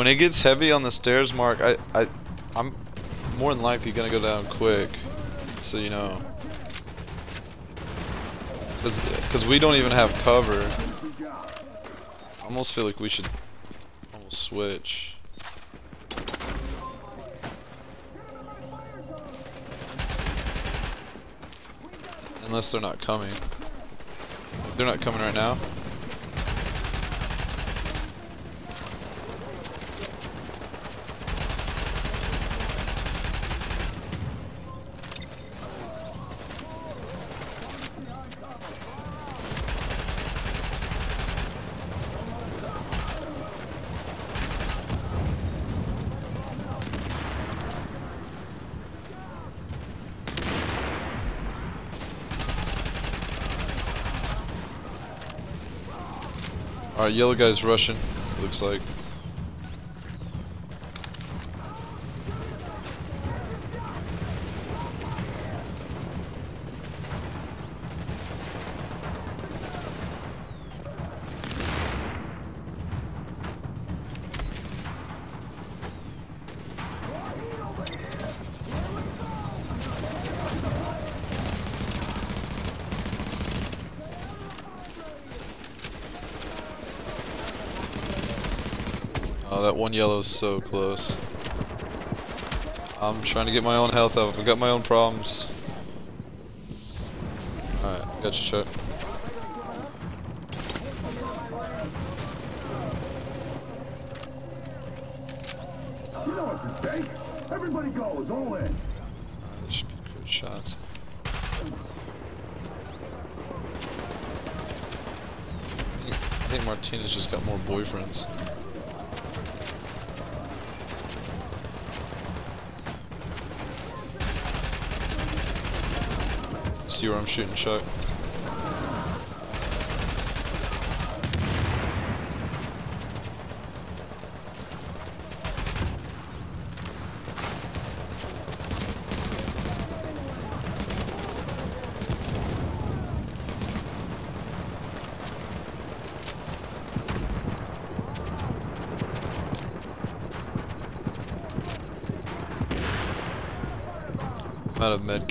When it gets heavy on the stairs, Mark, I, I, I'm more than likely gonna go down quick, so you know. Cause, cause we don't even have cover. I almost feel like we should almost switch. Unless they're not coming. They're not coming right now. Alright, yellow guy's rushing, looks like. One yellow is so close. I'm trying to get my own health up. I've got my own problems. Alright, got your you, Chuck. You know what to say. Everybody goes, all in. Alright, that should be good shots. I think- I think Martinez just got more boyfriends. See where I'm shooting, Chuck?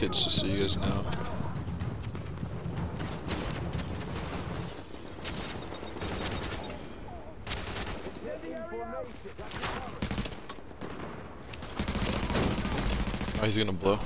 Of just so you guys know. Oh, he's gonna blow.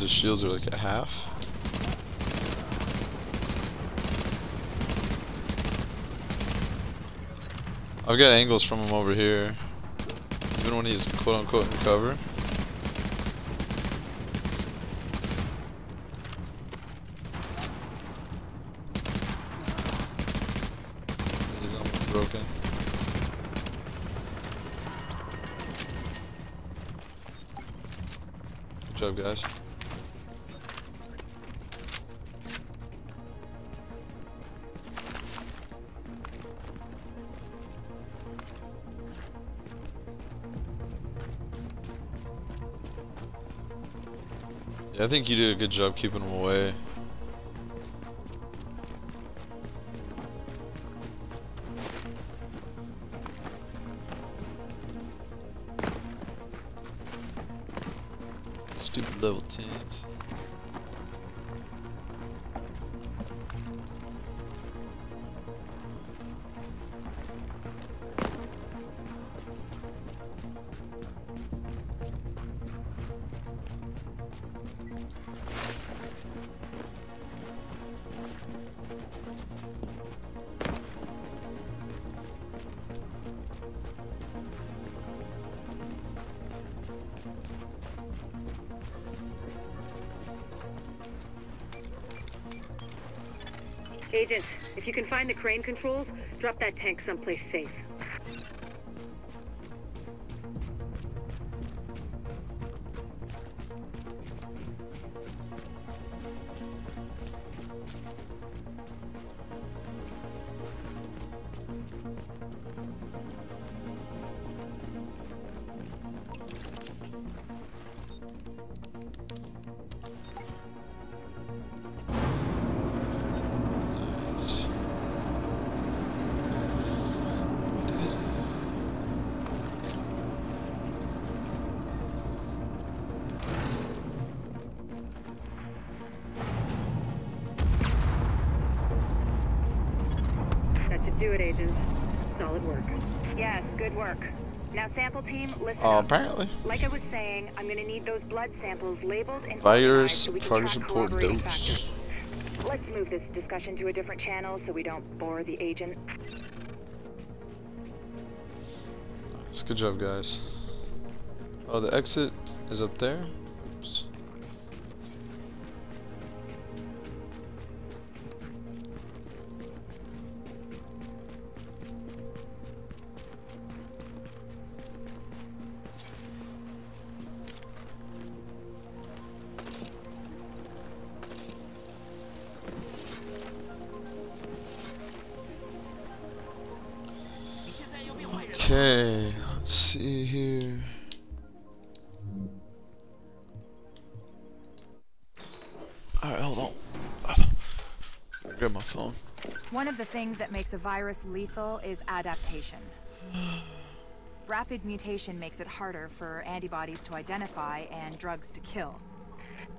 His shields are like at half. I've got angles from him over here. Even when he's quote unquote in cover. He's almost broken. Good job, guys. I think you did a good job keeping them away. Find the crane controls, drop that tank someplace safe. Listen Oh, up. apparently. Like I was saying, I'm gonna need those blood samples labeled and Virus so we can progress track report corroborating dose. factors. Let's move this discussion to a different channel so we don't bore the agent. Nice, good job, guys. Oh, the exit is up there? Alright, hold on. Grab my phone. One of the things that makes a virus lethal is adaptation. Rapid mutation makes it harder for antibodies to identify and drugs to kill.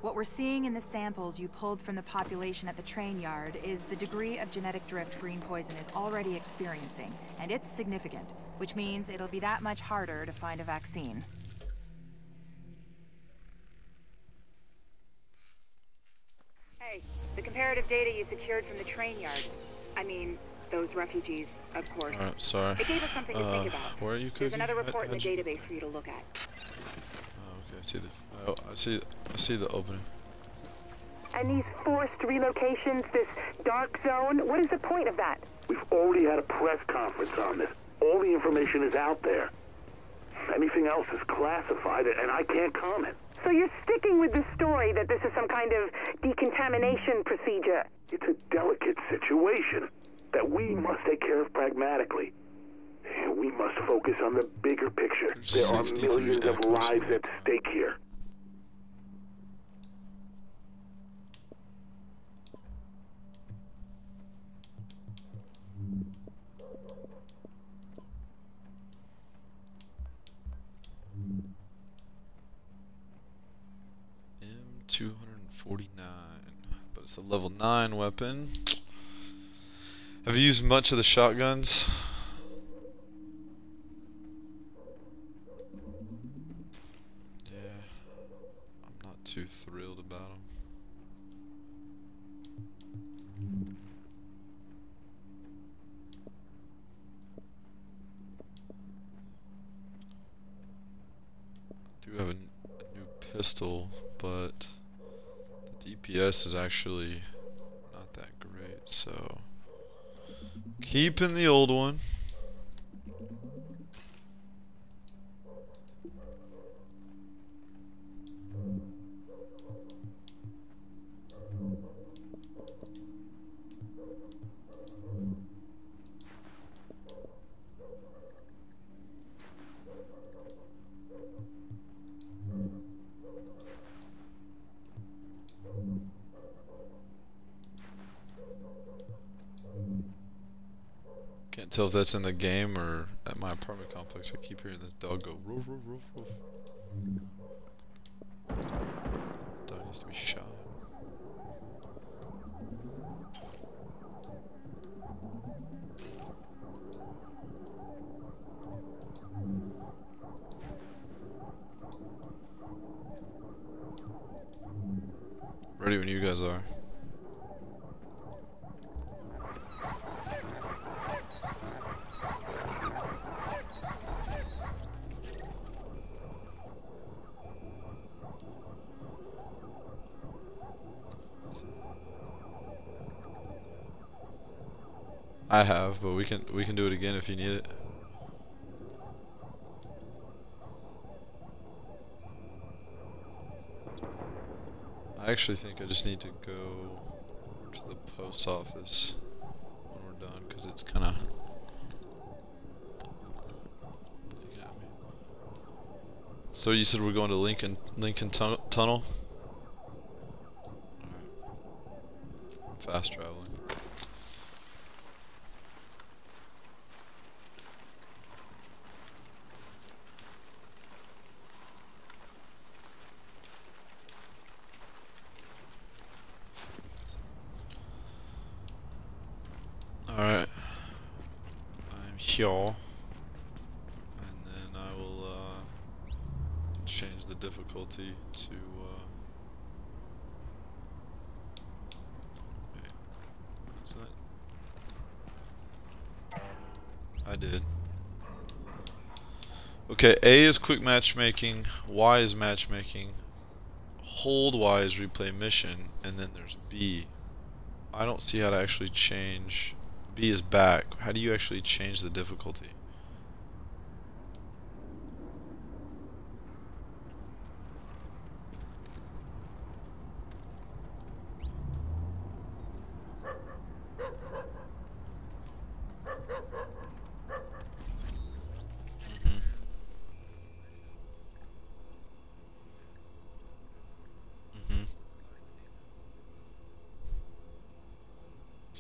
What we're seeing in the samples you pulled from the population at the train yard is the degree of genetic drift green poison is already experiencing, and it's significant, which means it'll be that much harder to find a vaccine. Hey, the data you secured from the train yard. I mean, those refugees, of course. Alright, sorry. It gave us something to Uh, think about. Where are you There's another How'd- report in the database for you to look at. Oh, okay, I see the. Oh, I see. I see the opening. And these forced relocations, this dark zone, what is the point of that? We've already had a press conference on this. All the information is out there. Anything else is classified, and I can't comment. So you're sticking with the story that this is some kind of decontamination procedure. It's a delicate situation that we must take care of pragmatically. And we must focus on the bigger picture. There are 63 millions of lives at stake here. M249. But it's a level 9 weapon. Have you used much of the shotguns? Yeah. I'm not too thrilled about them. do have a, new pistol, but DPS is actually not that great, so keeping the old one. Tell if that's in the game or at my apartment complex. I keep hearing this dog go roof, roof, roof, roof. needs to be shot. Ready when you guys are. I have, but we can we can do it again if you need it. I actually think I just need to go to the post office when we're done because it's kind of. So you said we're going to Lincoln Lincoln tun Tunnel? Fast traveling. Alright. I'm here. And then I will uh, change the difficulty to uh, wait, is that I did. Okay, A is quick matchmaking, Y is matchmaking, hold Y is replay mission, and then there's B. I don't see how to actually change B is back. How do you actually change the difficulty?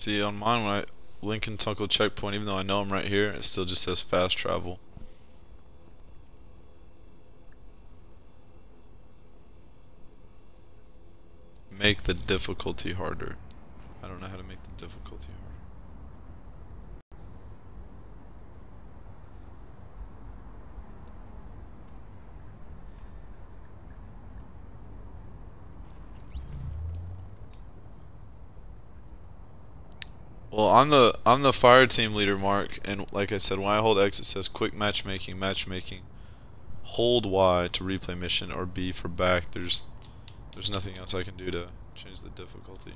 See, on mine, when I Lincoln Tunnel checkpoint, even though I know I'm right here, it still just says fast travel. Make the difficulty harder. I don't know how to make the difficulty harder. Well, I'm the I'm the fire team leader, Mark, and like I said, when I hold X, it says quick matchmaking, matchmaking. Hold Y to replay mission, or B for back. There's there's nothing else I can do to change the difficulty.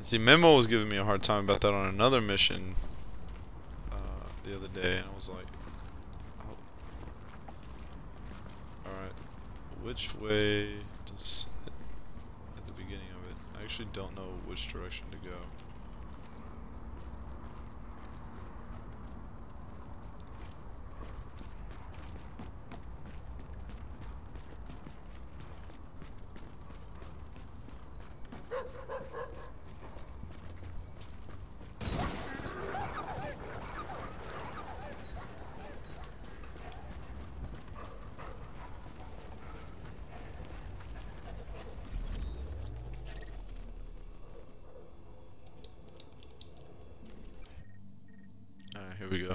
See, Memo was giving me a hard time about that on another mission uh, the other day, and I was like, oh. "All right, which way does at the beginning of it?" I actually don't know which direction to go. Alright, here we go.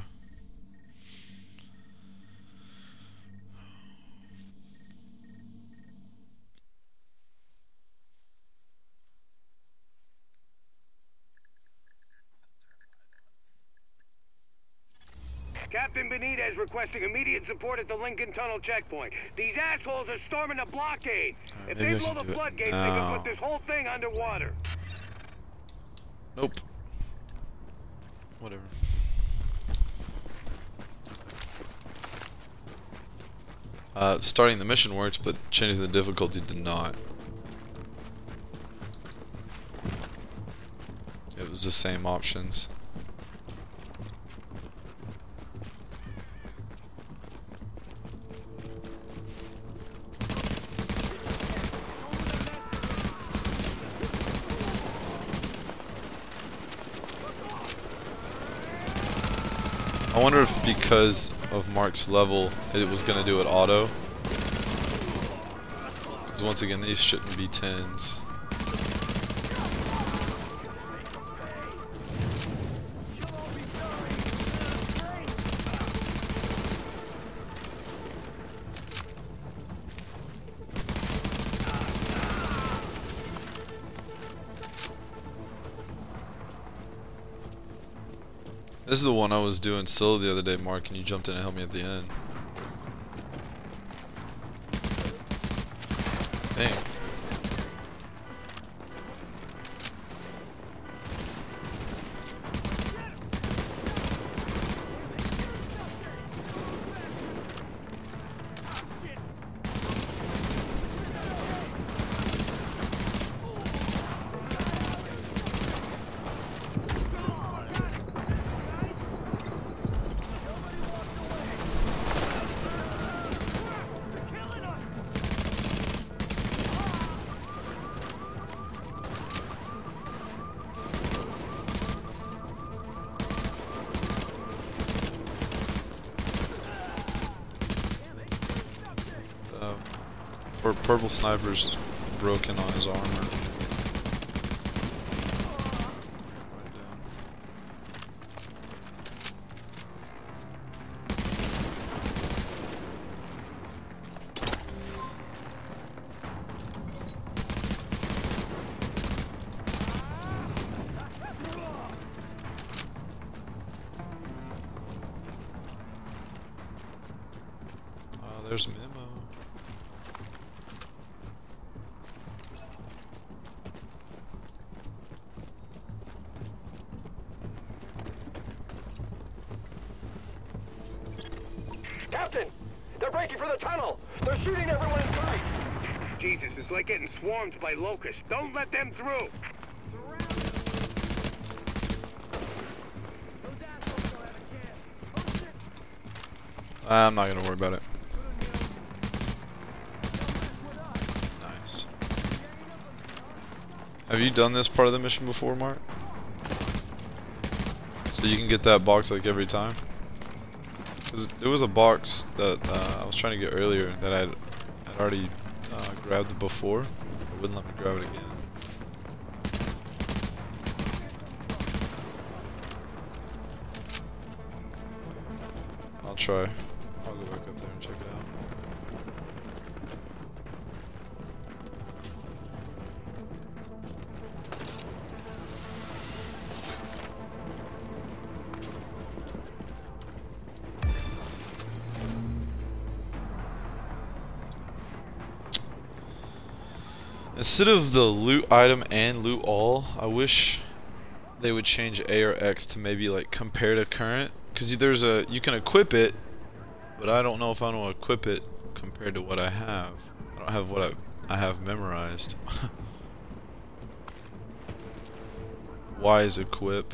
Captain Benitez requesting immediate support at the Lincoln Tunnel checkpoint. These assholes are storming the blockade. if they blow the floodgates, they now. can put this whole thing underwater. Nope. Whatever. Uh, starting the mission works, but changing the difficulty did not. It was the same options. because of Mark's level, it was going to do it auto. Because once again, these shouldn't be 10s. Is the one I was doing solo the other day, Mark, and you jumped in and helped me at the end. Purple sniper's broken on his armor. By locusts. Don't let them through. I'm not gonna worry about it. Nice. Have you done this part of the mission before, Mark? So you can get that box like every time? there was a box that uh, I was trying to get earlier that I'd already uh, grabbed before. Wouldn't let me grab it again. I'll try. Instead of the loot item and loot all, I wish they would change A or X to maybe like compare to current. Because there's a, you can equip it, but I don't know if I want to equip it compared to what I have. I don't have what I, I have memorized. [LAUGHS] Y is equip.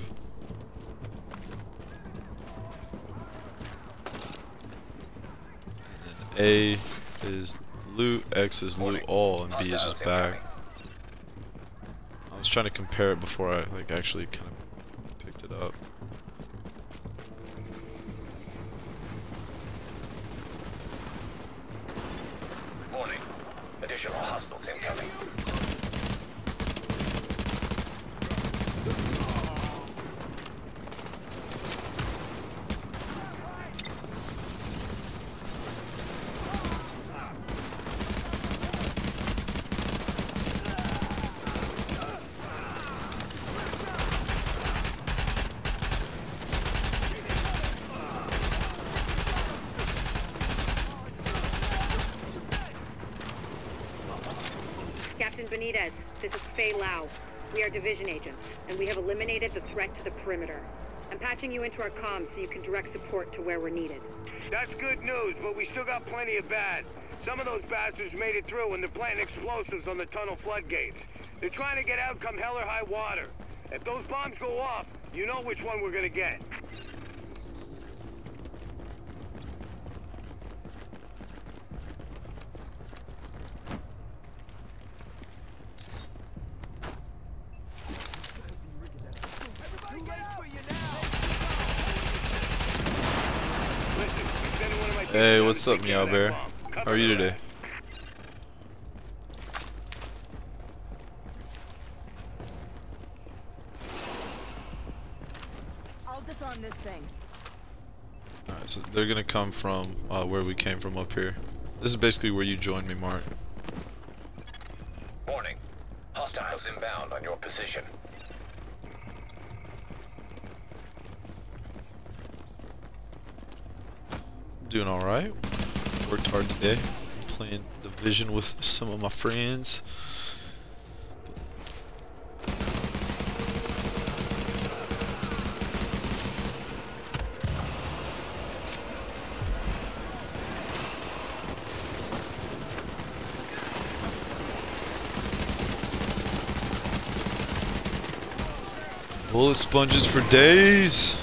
A is loot, X is loot all, and B is just bag. Trying to compare it before I like actually kind of picked it up. Warning. Additional hostiles incoming. Captain Benitez, this is Faye Lau. We are division agents, and we have eliminated the threat to the perimeter. I'm patching you into our comms so you can direct support to where we're needed. That's good news, but we still got plenty of bad. Some of those bastards made it through and they're planting explosives on the tunnel floodgates. They're trying to get out come hell or high water. If those bombs go off, you know which one we're gonna get. what's up, Meow Bear? How are you today? I'll disarm this thing. Alright, so they're gonna come from uh, where we came from up here. This is basically where you joined me, Mark. Warning. Hostiles inbound on your position. Doing alright. Worked hard today. Playing Division with some of my friends. Bullet sponges for days.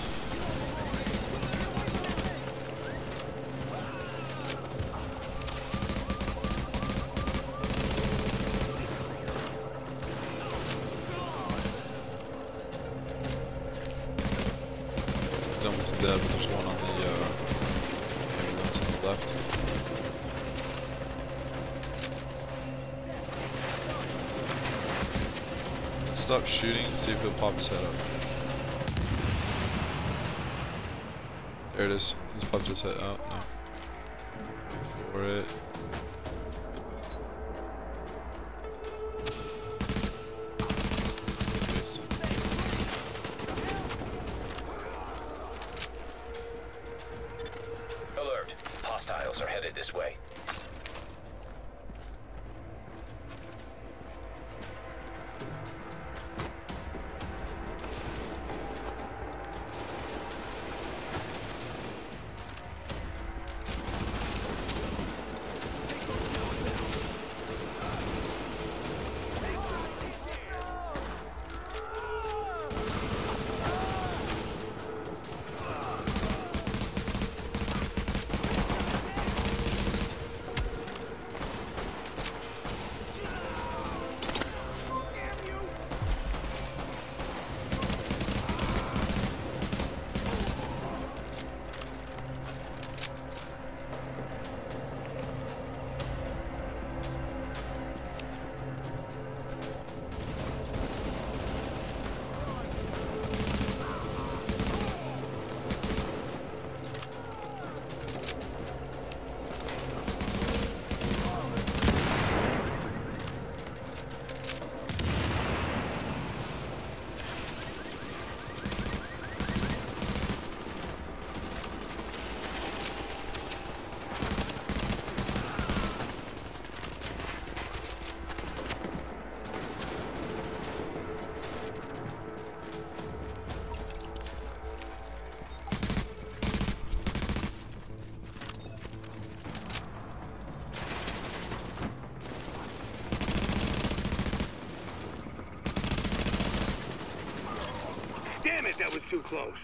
Too close.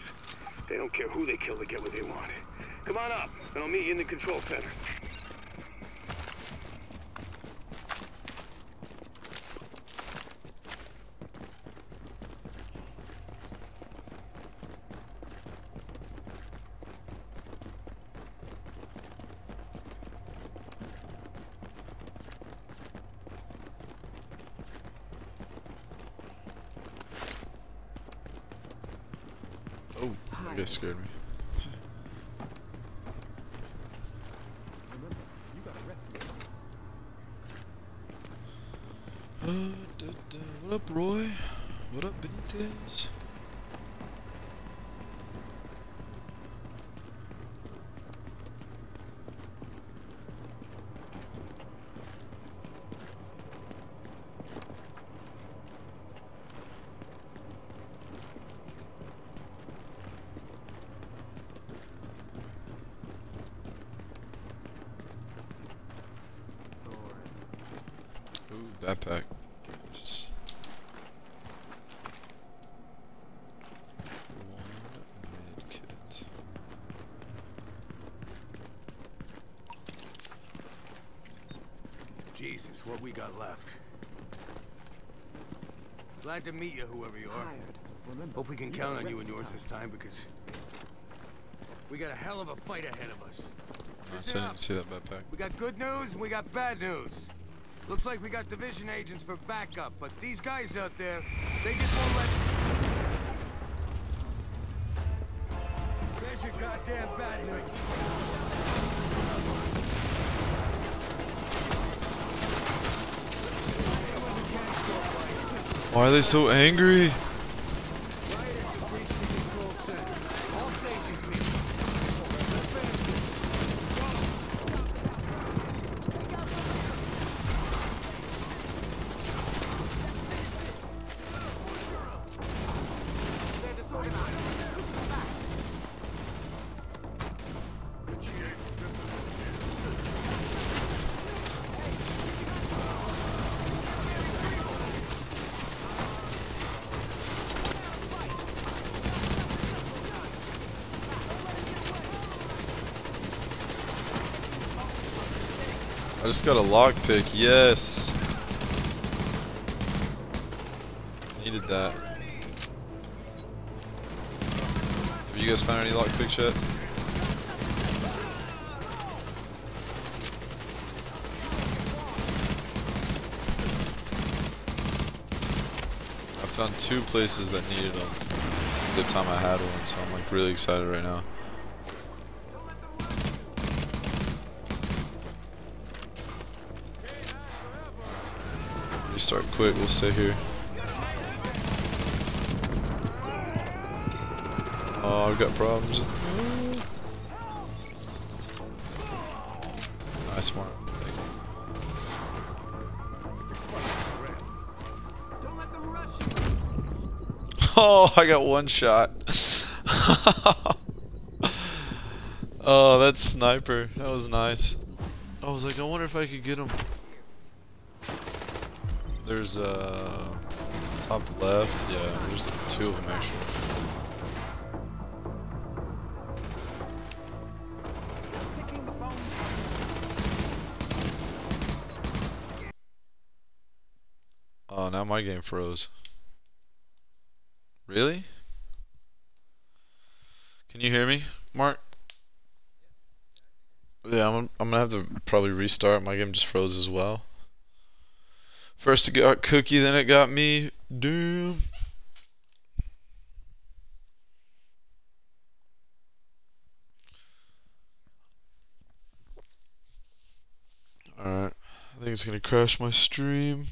They don't care who they kill to get what they want. Come on up, and I'll meet you in the control center. Oh, that guy scared me. Uh, da, da. What up, Roy? What up, Benitez? Ooh, backpack. Yes. One medkit. Jesus, what we got left. Glad to meet you, whoever you are. Hope we can count on you and yours this time, because we got a hell of a fight ahead of us. Nice, I see that backpack. We got good news and we got bad news. Looks like we got division agents for backup, but these guys out there, they just won't let... goddamn bad news. Why are they so angry? I just got a lockpick, yes. Needed that. Have you guys found any lockpicks yet? I found two places that needed them. The time I had one, so I'm like really excited right now. Quick, we'll stay here. Oh, I've got problems. Nice mark. [LAUGHS] Oh, I got one shot. [LAUGHS] oh, that sniper. That was nice. I was like, I wonder if I could get him. There's uh top left. Yeah, there's two of them actually. Oh, now my game froze. Really? Can you hear me, Mark? Yeah, I'm, I'm gonna have to probably restart. My game just froze as well. First it got Cookie, then it got me. Damn. Alright. I think it's gonna crash my stream.